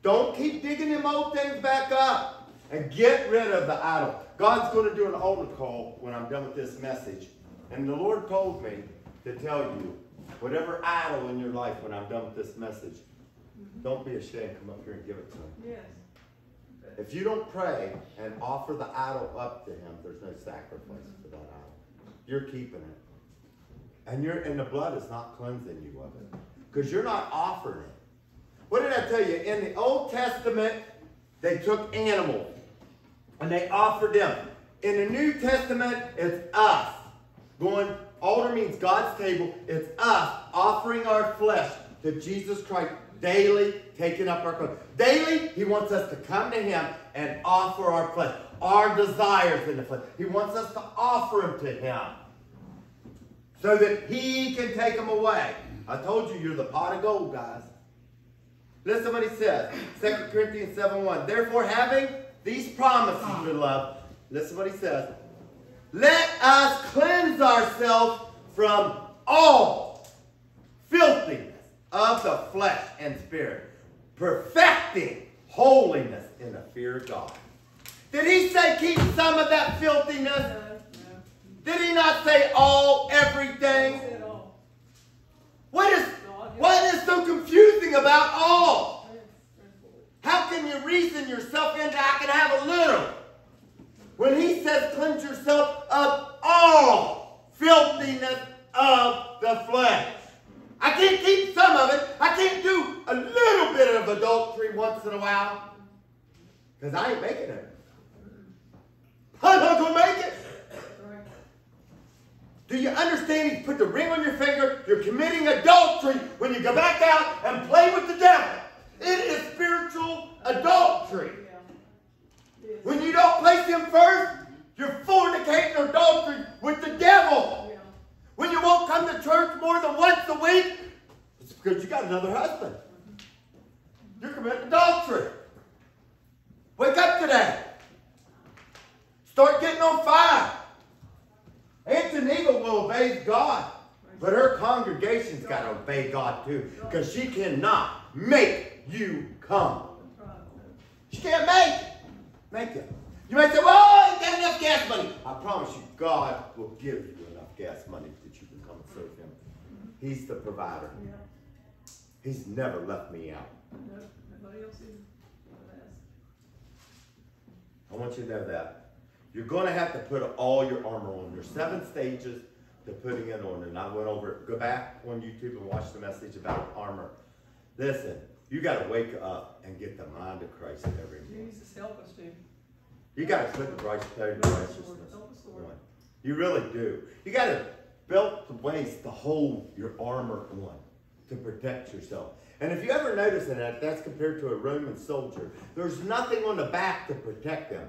Don't keep digging them old things back up. And get rid of the idol. God's going to do an altar call when I'm done with this message. And the Lord told me to tell you whatever idol in your life when I'm done with this message, mm-hmm. don't be ashamed. Come up here and give it to him. Yes. If you don't pray and offer the idol up to him, there's no sacrifice for that idol. you're keeping it. And you're and the blood is not cleansing you of it. Because you're not offering it. What did I tell you? In the Old Testament, they took animals and they offered them. In the New Testament, it's us. Going, altar means God's table. It's us offering our flesh to Jesus Christ daily, taking up our cross. Daily, He wants us to come to Him and offer our flesh, our desires in the flesh. He wants us to offer them to Him so that He can take them away. I told you, you're the pot of gold, guys. Listen what he says. 2 Corinthians 7 1. Therefore, having these promises, beloved, listen what he says. Let us cleanse ourselves from all filthiness of the flesh and spirit, perfecting holiness in the fear of God. Did he say keep some of that filthiness? No, no. Did he not say all, everything? All. What is what is so confusing about all? How can you reason yourself into I can have a little? When he says cleanse yourself of all filthiness of the flesh. I can't keep some of it. I can't do a little bit of adultery once in a while. Because I ain't making it. I'm not going to make it. Do you understand? You put the ring on your finger. You're committing adultery when you go back out and play with the devil. It is spiritual adultery. Yeah. Yes. When you don't place him first, you're fornicating adultery with the devil. Yeah. When you won't come to church more than once a week, it's because you got another husband. You're committing adultery. Wake up today. Start getting on fire. Aunt Geneva will obey God, but her congregation's got to obey God too, because she cannot make you come. She can't make it. Make it. You might say, well, I ain't got enough gas money. I promise you, God will give you enough gas money that you can come and serve Him. He's the provider. Yeah. He's never left me out. No, nobody else. I want you to know that. You're going to have to put all your armor on. There's seven stages to putting it on. And I went over. Go back on YouTube and watch the message about armor. Listen, you got to wake up and get the mind of Christ every morning. Jesus, help us, dude. You got to put the of Help righteousness Lord. Help us, Lord. on. You really do. You got to belt the waist to hold your armor on to protect yourself. And if you ever notice that, that's compared to a Roman soldier. There's nothing on the back to protect them.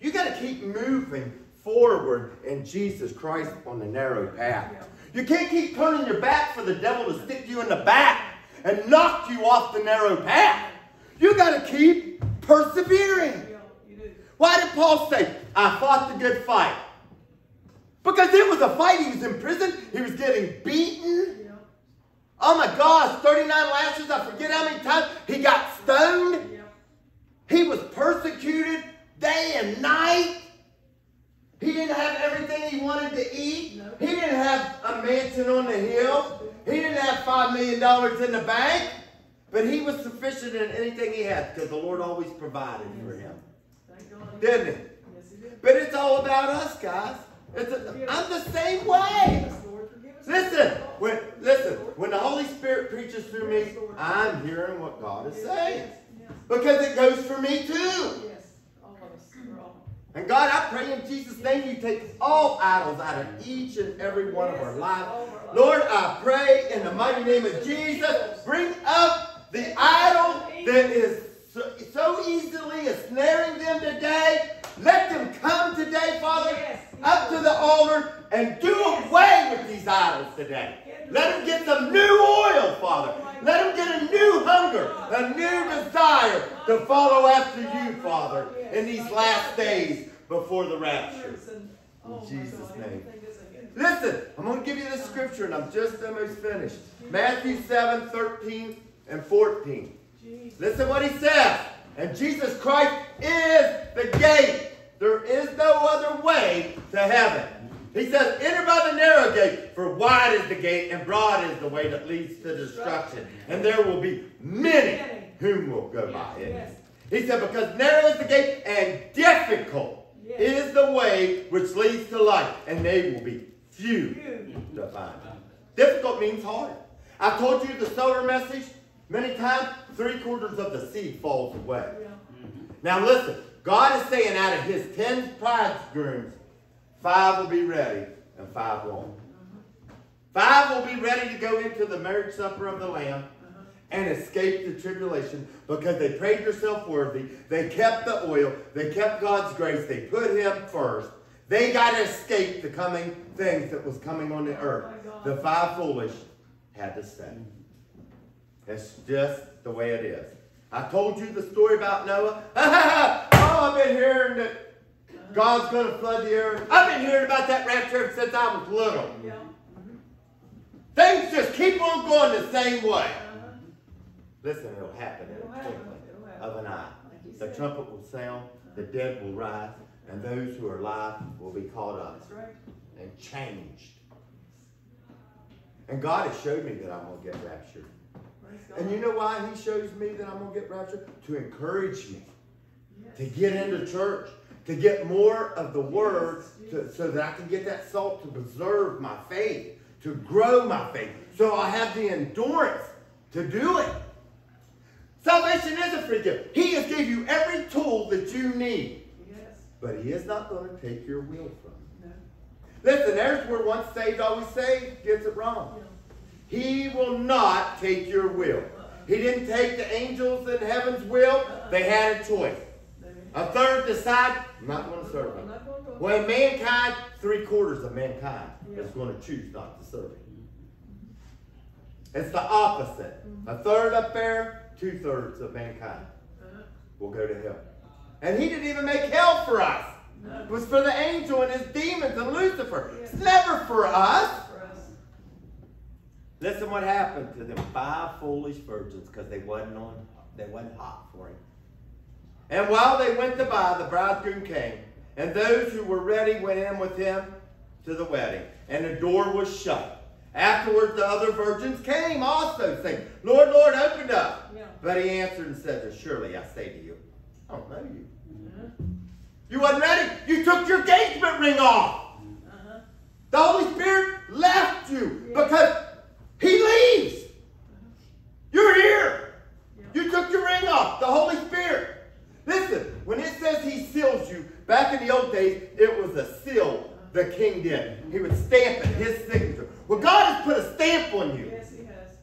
You got to keep moving forward in Jesus Christ on the narrow path. You can't keep turning your back for the devil to stick you in the back and knock you off the narrow path. You got to keep persevering. Why did Paul say, I fought the good fight? Because it was a fight. He was in prison. He was getting beaten. Yeah. Oh my gosh, 39 lashes. I forget how many times. He got stoned. Yeah. He was persecuted day and night. He didn't have everything he wanted to eat. He didn't have a mansion on the hill. He didn't have $5 million in the bank. But he was sufficient in anything he had because the Lord always provided for him. Thank God. Didn't he? Yes, he did. But it's all about us, guys. It's a, I'm the same way. Yes, Lord, forgive us. Listen, when listen, when the Holy Spirit preaches through me, I'm hearing what God is saying. Because it goes for me too. yes. All of us. We're all. And God, I pray in Jesus' name you take all idols out of each and every one of our lives. all of our lives. Lord, I pray in the mighty name of Jesus, bring up the idol that is so, so easily ensnaring them today. Let them come today, Father, up to the altar and do away with these idols today. Let them get some new oil, Father. Let them get a new hunger, a new desire to follow after you, Father, in these last days before the rapture. And, oh Jesus' name. everything is a hindrance. Listen, I'm going to give you this scripture, and I'm just almost finished. Matthew 7, 13, and 14. Listen what he says. And Jesus Christ is the gate. There is no other way to heaven. He says, enter by the narrow gate, for wide is the gate and broad is the way that leads to destruction. And there will be many whom will go by it. He said, because narrow is the gate and difficult Yes. is the way which leads to life, and they will be few to find. Difficult means hard. I've told you the sower message many times, three quarters of the seed falls away. Yeah. Now listen, God is saying out of his ten bridegrooms, five will be ready and five won't. Uh-huh. Five will be ready to go into the marriage supper of the Lamb and escape the tribulation because they prayed themselves worthy. They kept the oil. They kept God's grace. They put him first. They got to escape the coming things that was coming on the oh earth. The five foolish had to stay. It's just the way it is. I told you the story about Noah. oh, I've been hearing that God's going to flood the earth. I've been hearing about that rapture since I was little. Yeah. Things just keep on going the same way. Uh-huh. Listen, it'll happen in a twinkling of an eye. The trumpet will sound, the dead will rise, and those who are alive will be caught up and changed. And God has showed me that I'm going to get raptured. And you know why He shows me that I'm going to get raptured? To encourage me, Yes. to get into church, to get more of the Word, to, so that I can get that salt to preserve my faith, to grow my faith, so I have the endurance to do it. Salvation is a free gift. He has gave you every tool that you need, Yes. but He is not going to take your will from you. No. Listen, there's where once saved, always saved gets it wrong. He will not take your will. Uh-uh. He didn't take the angels in heaven's will. Uh-uh. They had a choice. A third decide, I'm not going to serve I'm him. not going to. When mankind, three quarters of mankind Yeah. is going to choose not to serve him. It's the opposite. Mm-hmm. A third up there, two thirds of mankind Uh-huh. will go to hell. And he didn't even make hell for us. No. It was for the angel and his demons and Lucifer. It's never for us. For us. Listen what happened to them five foolish virgins because they wasn't on they wasn't hot for him. And while they went to buy, the bridegroom came, and those who were ready went in with him to the wedding, and the door was shut. Afterwards the other virgins came also, saying, Lord, Lord, open up. Yeah. But he answered and said, Surely I say to you, I don't know you. Uh-huh. You wasn't ready. You took your engagement ring off. Uh-huh. The Holy Spirit left you Yeah. because He leaves. You're here. Yeah. You took your ring off. The Holy Spirit. Listen, when it says He seals you, back in the old days, it was a seal the king did. He would stamp it, His signature. Well, God has put a stamp on you. Yes, he has.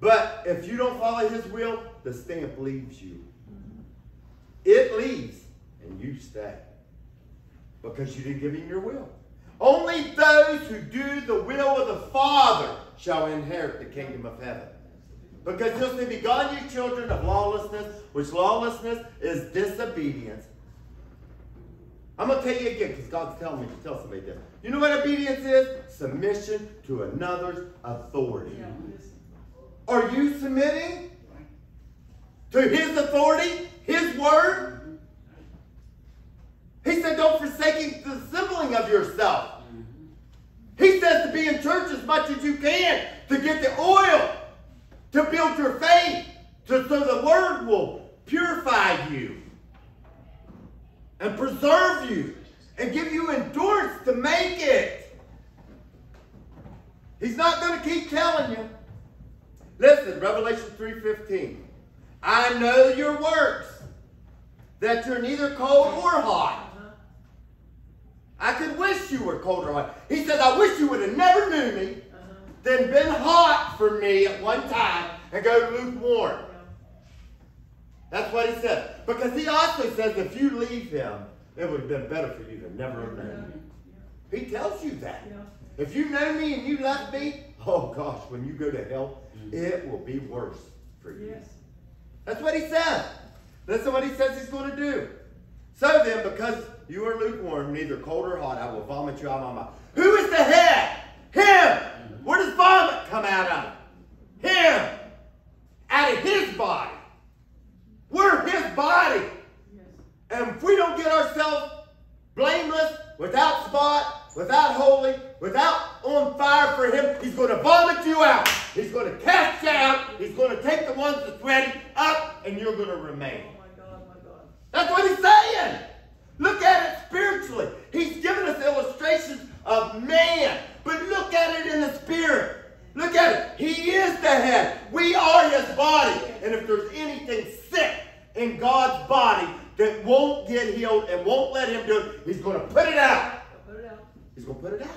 But if you don't follow His will, the stamp leaves you. It leaves, and you stay. Because you didn't give Him your will. Only those who do the will of the Father shall inherit the kingdom of heaven. Because just to be gone, you children of lawlessness, which lawlessness is disobedience. I'm going to tell you again because God's telling me to tell somebody this. You know what obedience is? Submission to another's authority. Yeah. Are you submitting to his authority, his word? He said, don't forsake the assembling of yourself. He says to be in church as much as you can to get the oil, to build your faith, to, so the word will purify you and preserve you and give you endurance to make it. He's not going to keep telling you. Listen, Revelation 3.15. I know your works, that you're neither cold or hot. I could wish you were cold or hot. He says, I wish you would have never knew me, then been hot for me at one time, and go lukewarm. That's what he said. Because he also says if you leave him, it would have been better for you to never have known me. He tells you that. Yeah. If you know me and you love me, oh gosh, when you go to hell, mm. it will be worse for you. Yes. That's what he said. Listen what he says he's going to do. So then, because you are lukewarm, neither cold or hot, I will vomit you out of my mouth. Who is the head? Him. Mm-hmm. Where does vomit come out of? Him. Out of his body. We're his body. Yes. And ourselves blameless, without spot, without holy, without on fire for him, he's going to vomit you out. He's going to cast you out. He's going to take the ones that's ready up, and you're going to remain. Oh my God, my God. That's what he's saying. Look at it spiritually. He's given us illustrations of man. but look at it in the spirit. Look at it. He is the head. We are his body. And if there's anything sick in God's body that won't get healed and won't let him do it, he's going to put it out. Put it out. He's going to put it out.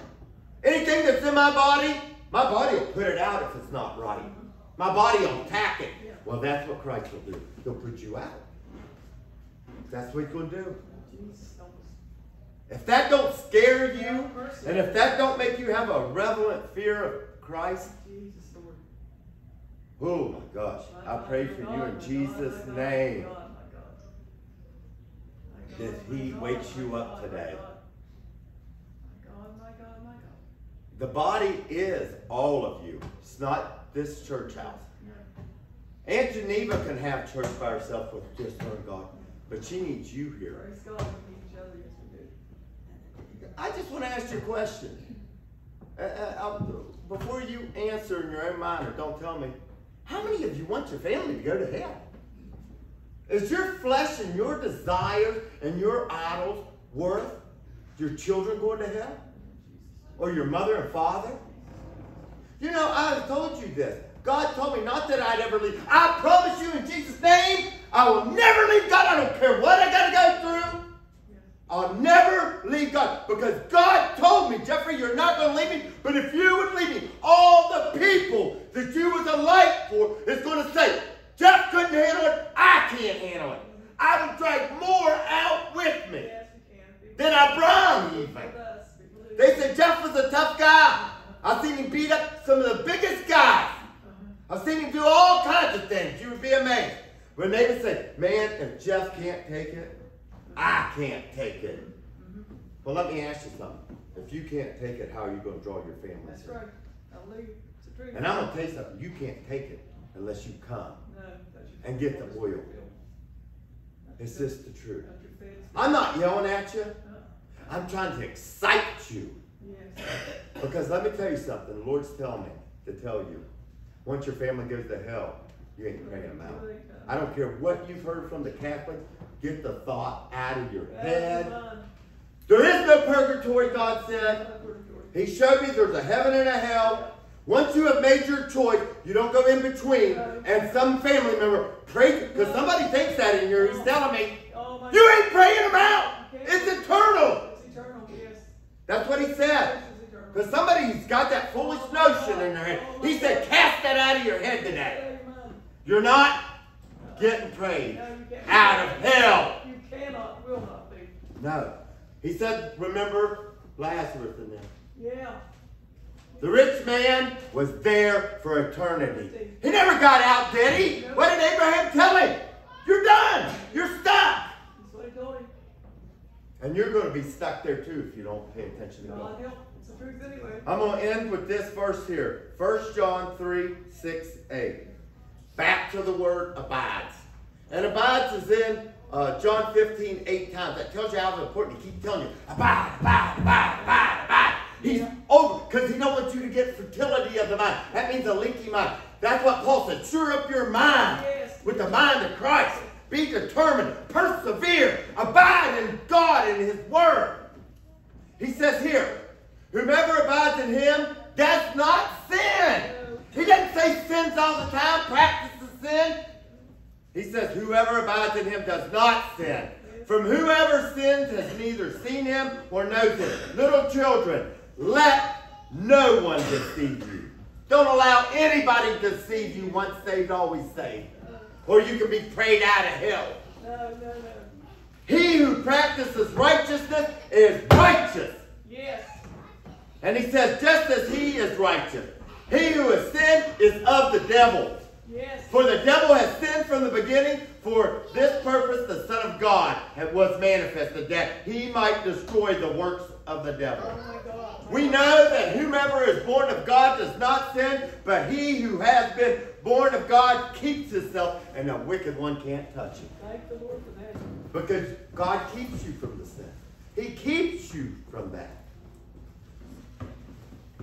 Anything that's in my body, my body will put it out if it's not right. My body will attack it. Well, that's what Christ will do. He'll put you out. That's what he's going to do. Jesus. If that don't scare you, and if that don't make you have a reverent fear of Christ, oh my gosh, I pray for you in Jesus' name. My God, my God. My that he wakes you up today. My God, my God, my God. The body is all of you. It's not this church house. Aunt Geneva can have church by herself with just her and God, but she needs you here. Praise God, we need each other, yes we do. I just want to ask you a question. Uh, uh, um, before you answer in your own mind or don't tell me, how many of you want your family to go to hell? Is your flesh and your desires and your idols worth your children going to hell? Or your mother and father? You know, I have told you this. God told me not that I'd ever leave. I promise you in Jesus' name, I will never leave God. I don't care what I got to go through. I'll never leave God because God told me, Jeffrey, you're not going to leave me. But if you would leave me, all the people that you was a light for is going to say, Jeff couldn't handle it. I can't handle it. I would drag more out with me Yes, we can. Be than I brought even. with us. Be believed. They said Jeff was a tough guy. I've seen him beat up some of the biggest guys. I've seen him do all kinds of things. You would be amazed. When they would say, man, if Jeff can't take it, I can't take it. Well, let me ask you something. If you can't take it, how are you going to draw your family? That's right. Hallelujah. It's the truth. And I'm going to tell you something. You can't take it unless you come. And get the oil. Your- just the truth. I'm not yelling at you. I'm trying to excite you. Because let me tell you something, the Lord's telling me to tell you. Once your family goes to hell, you ain't praying them out. I don't care what you've heard from the Catholics, get the thought out of your head. There is no purgatory, God said. He showed me there's a heaven and a hell. Once you have made your choice, you don't go in between. And some family member pray because somebody thinks that in here. He's telling me, Oh, oh you ain't praying them out. It's eternal. It's eternal, yes. That's what he said. Yes, it's eternal. Because somebody's got that foolish notion in their head. Oh, oh, he said, cast that out of your head today. You're not getting prayed No, you can't. out of hell. You cannot, will not be. No. He said, remember Lazarus in there. Yeah. The rich man was there for eternity. He never got out, did he? What did Abraham tell him? You're done. You're stuck. That's what he told him. And you're going to be stuck there too if you don't pay attention to God God. help. It's the truth anyway. I'm going to end with this verse here. 1 John 3, 6, 8. Back to the word abides. And abides is in uh, John 15, 8 times. That tells you how important he keeps telling you, abide, abide, abide, abide, abide. He's over, because he don't want you to get fertility of the mind. That means a leaky mind. That's what Paul said. Sure up your mind Yes. with the mind of Christ. Be determined, persevere, abide in God and his word. He says here, whomever abides in him does not sin. He doesn't say sins all the time, practices sin. He says, whoever abides in him does not sin. From whoever sins has neither seen him or knows him. Little children, let no one deceive you. Don't allow anybody to deceive you. Once saved, always saved. Or you can be prayed out of hell. No, no, no. He who practices righteousness is righteous. Yes. And he says, just as he is righteous, he who has sinned is of the devil. Yes. For the devil has sinned from the beginning. For this purpose, the Son of God was manifested, that he might destroy the works of the devil. Oh. We know that whomever is born of God does not sin, but he who has been born of God keeps himself, and the wicked one can't touch him. Thank the Lord for that. Because God keeps you from the sin. He keeps you from that.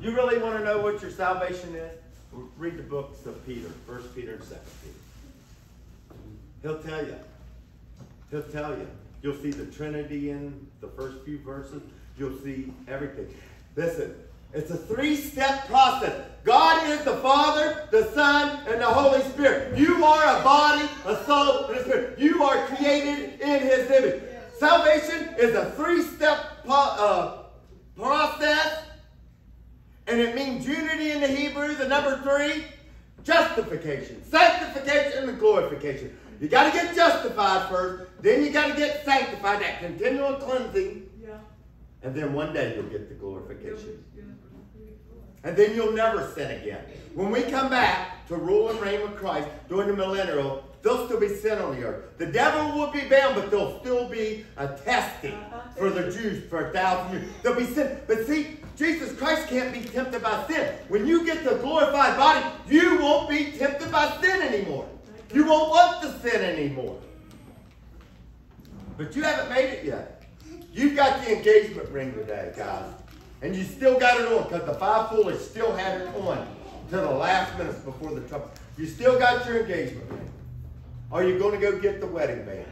You really want to know what your salvation is? Read the books of Peter, First Peter and Second Peter. He'll tell you. He'll tell you. You'll see the Trinity in the first few verses. You'll see everything. Listen, It's a three-step process. God is the Father, the Son, and the Holy Spirit. You are a body, a soul, and a spirit. You are created in His image. Salvation is a three-step uh, process, and it means unity in the Hebrew. The number three, justification, sanctification, and glorification. You got to get justified first, then you got to get sanctified. That continual cleansing. And then one day you'll get the glorification. And then you'll never sin again. When we come back to rule and reign with Christ during the millennial, there'll still be sin on the earth. The devil will be bound, but there'll still be a testing for the Jews for a thousand years. There'll be sin. But see, Jesus Christ can't be tempted by sin. When you get the glorified body, you won't be tempted by sin anymore. You won't want to sin anymore. But you haven't made it yet. You've got the engagement ring today, guys. And you still got it on because the five foolish still had it on to the last minutes before the trumpet. You still got your engagement ring. Are you going to go get the wedding band?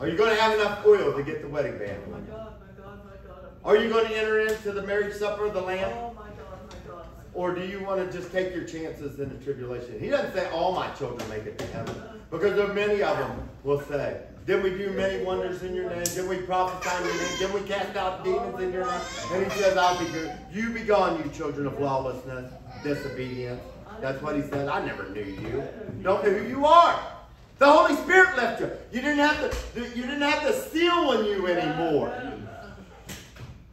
Are you going to have enough oil to get the wedding band? Oh, my God, my God, my God. Are you going to enter into the marriage supper of the Lamb? Oh, my God, my God. Or do you want to just take your chances in the tribulation? He doesn't say all my children make it to heaven. Because there are many of them will say, Did we do many wonders in your name? Did we prophesy in your name? Did we cast out demons in your name? And he says, I'll be good. You be gone, you children of lawlessness, disobedience. That's what he says. I never knew you. Don't know who you are. The Holy Spirit left you. You didn't have to. You didn't have to seal on you anymore.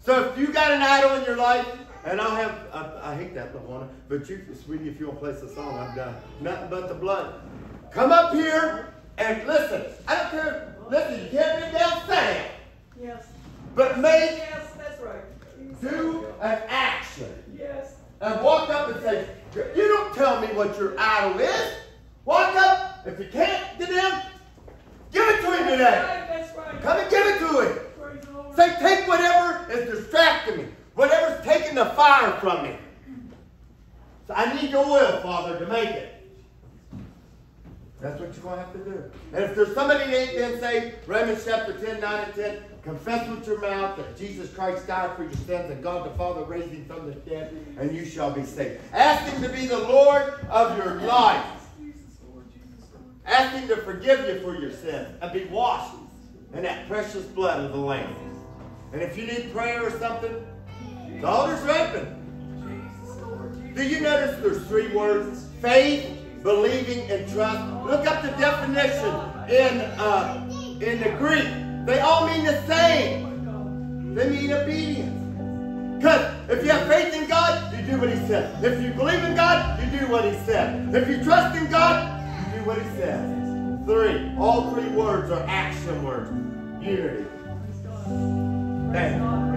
So if you got an idol in your life, and I'll have, I, I hate that, Lawana, but you, sweetie, if you want to play the song, I'm done. Nothing but the blood. Come up here and listen. I don't care. Listen, you can't down sad, Yes. but make, Yes, that's right. do an action. Yes. And walk up and say, you don't tell me what your idol is. Walk up. If you can't get him, give it to him today. That's right. Come and give it to him. Praise the Lord. Say, take whatever is distracting me, whatever's taking the fire from me. So I need your oil, Father, to make it. That's what you're going to have to do. And if there's somebody that ain't been saved, Romans chapter 10, 9 and 10, confess with your mouth that Jesus Christ died for your sins and God the Father raised him from the dead, and you shall be saved. Ask him to be the Lord of your life. Ask him to forgive you for your sins and be washed in that precious blood of the Lamb. And if you need prayer or something, the altars open. Do you notice there's three words? Faith, believing, and trust. Look up the definition in, uh, in the Greek. They all mean the same. They mean obedience. Because if you have faith in God, you do what He says. If you believe in God, you do what He said. If you trust in God, you do what He says. Three. All three words are action words. Unity. Thank.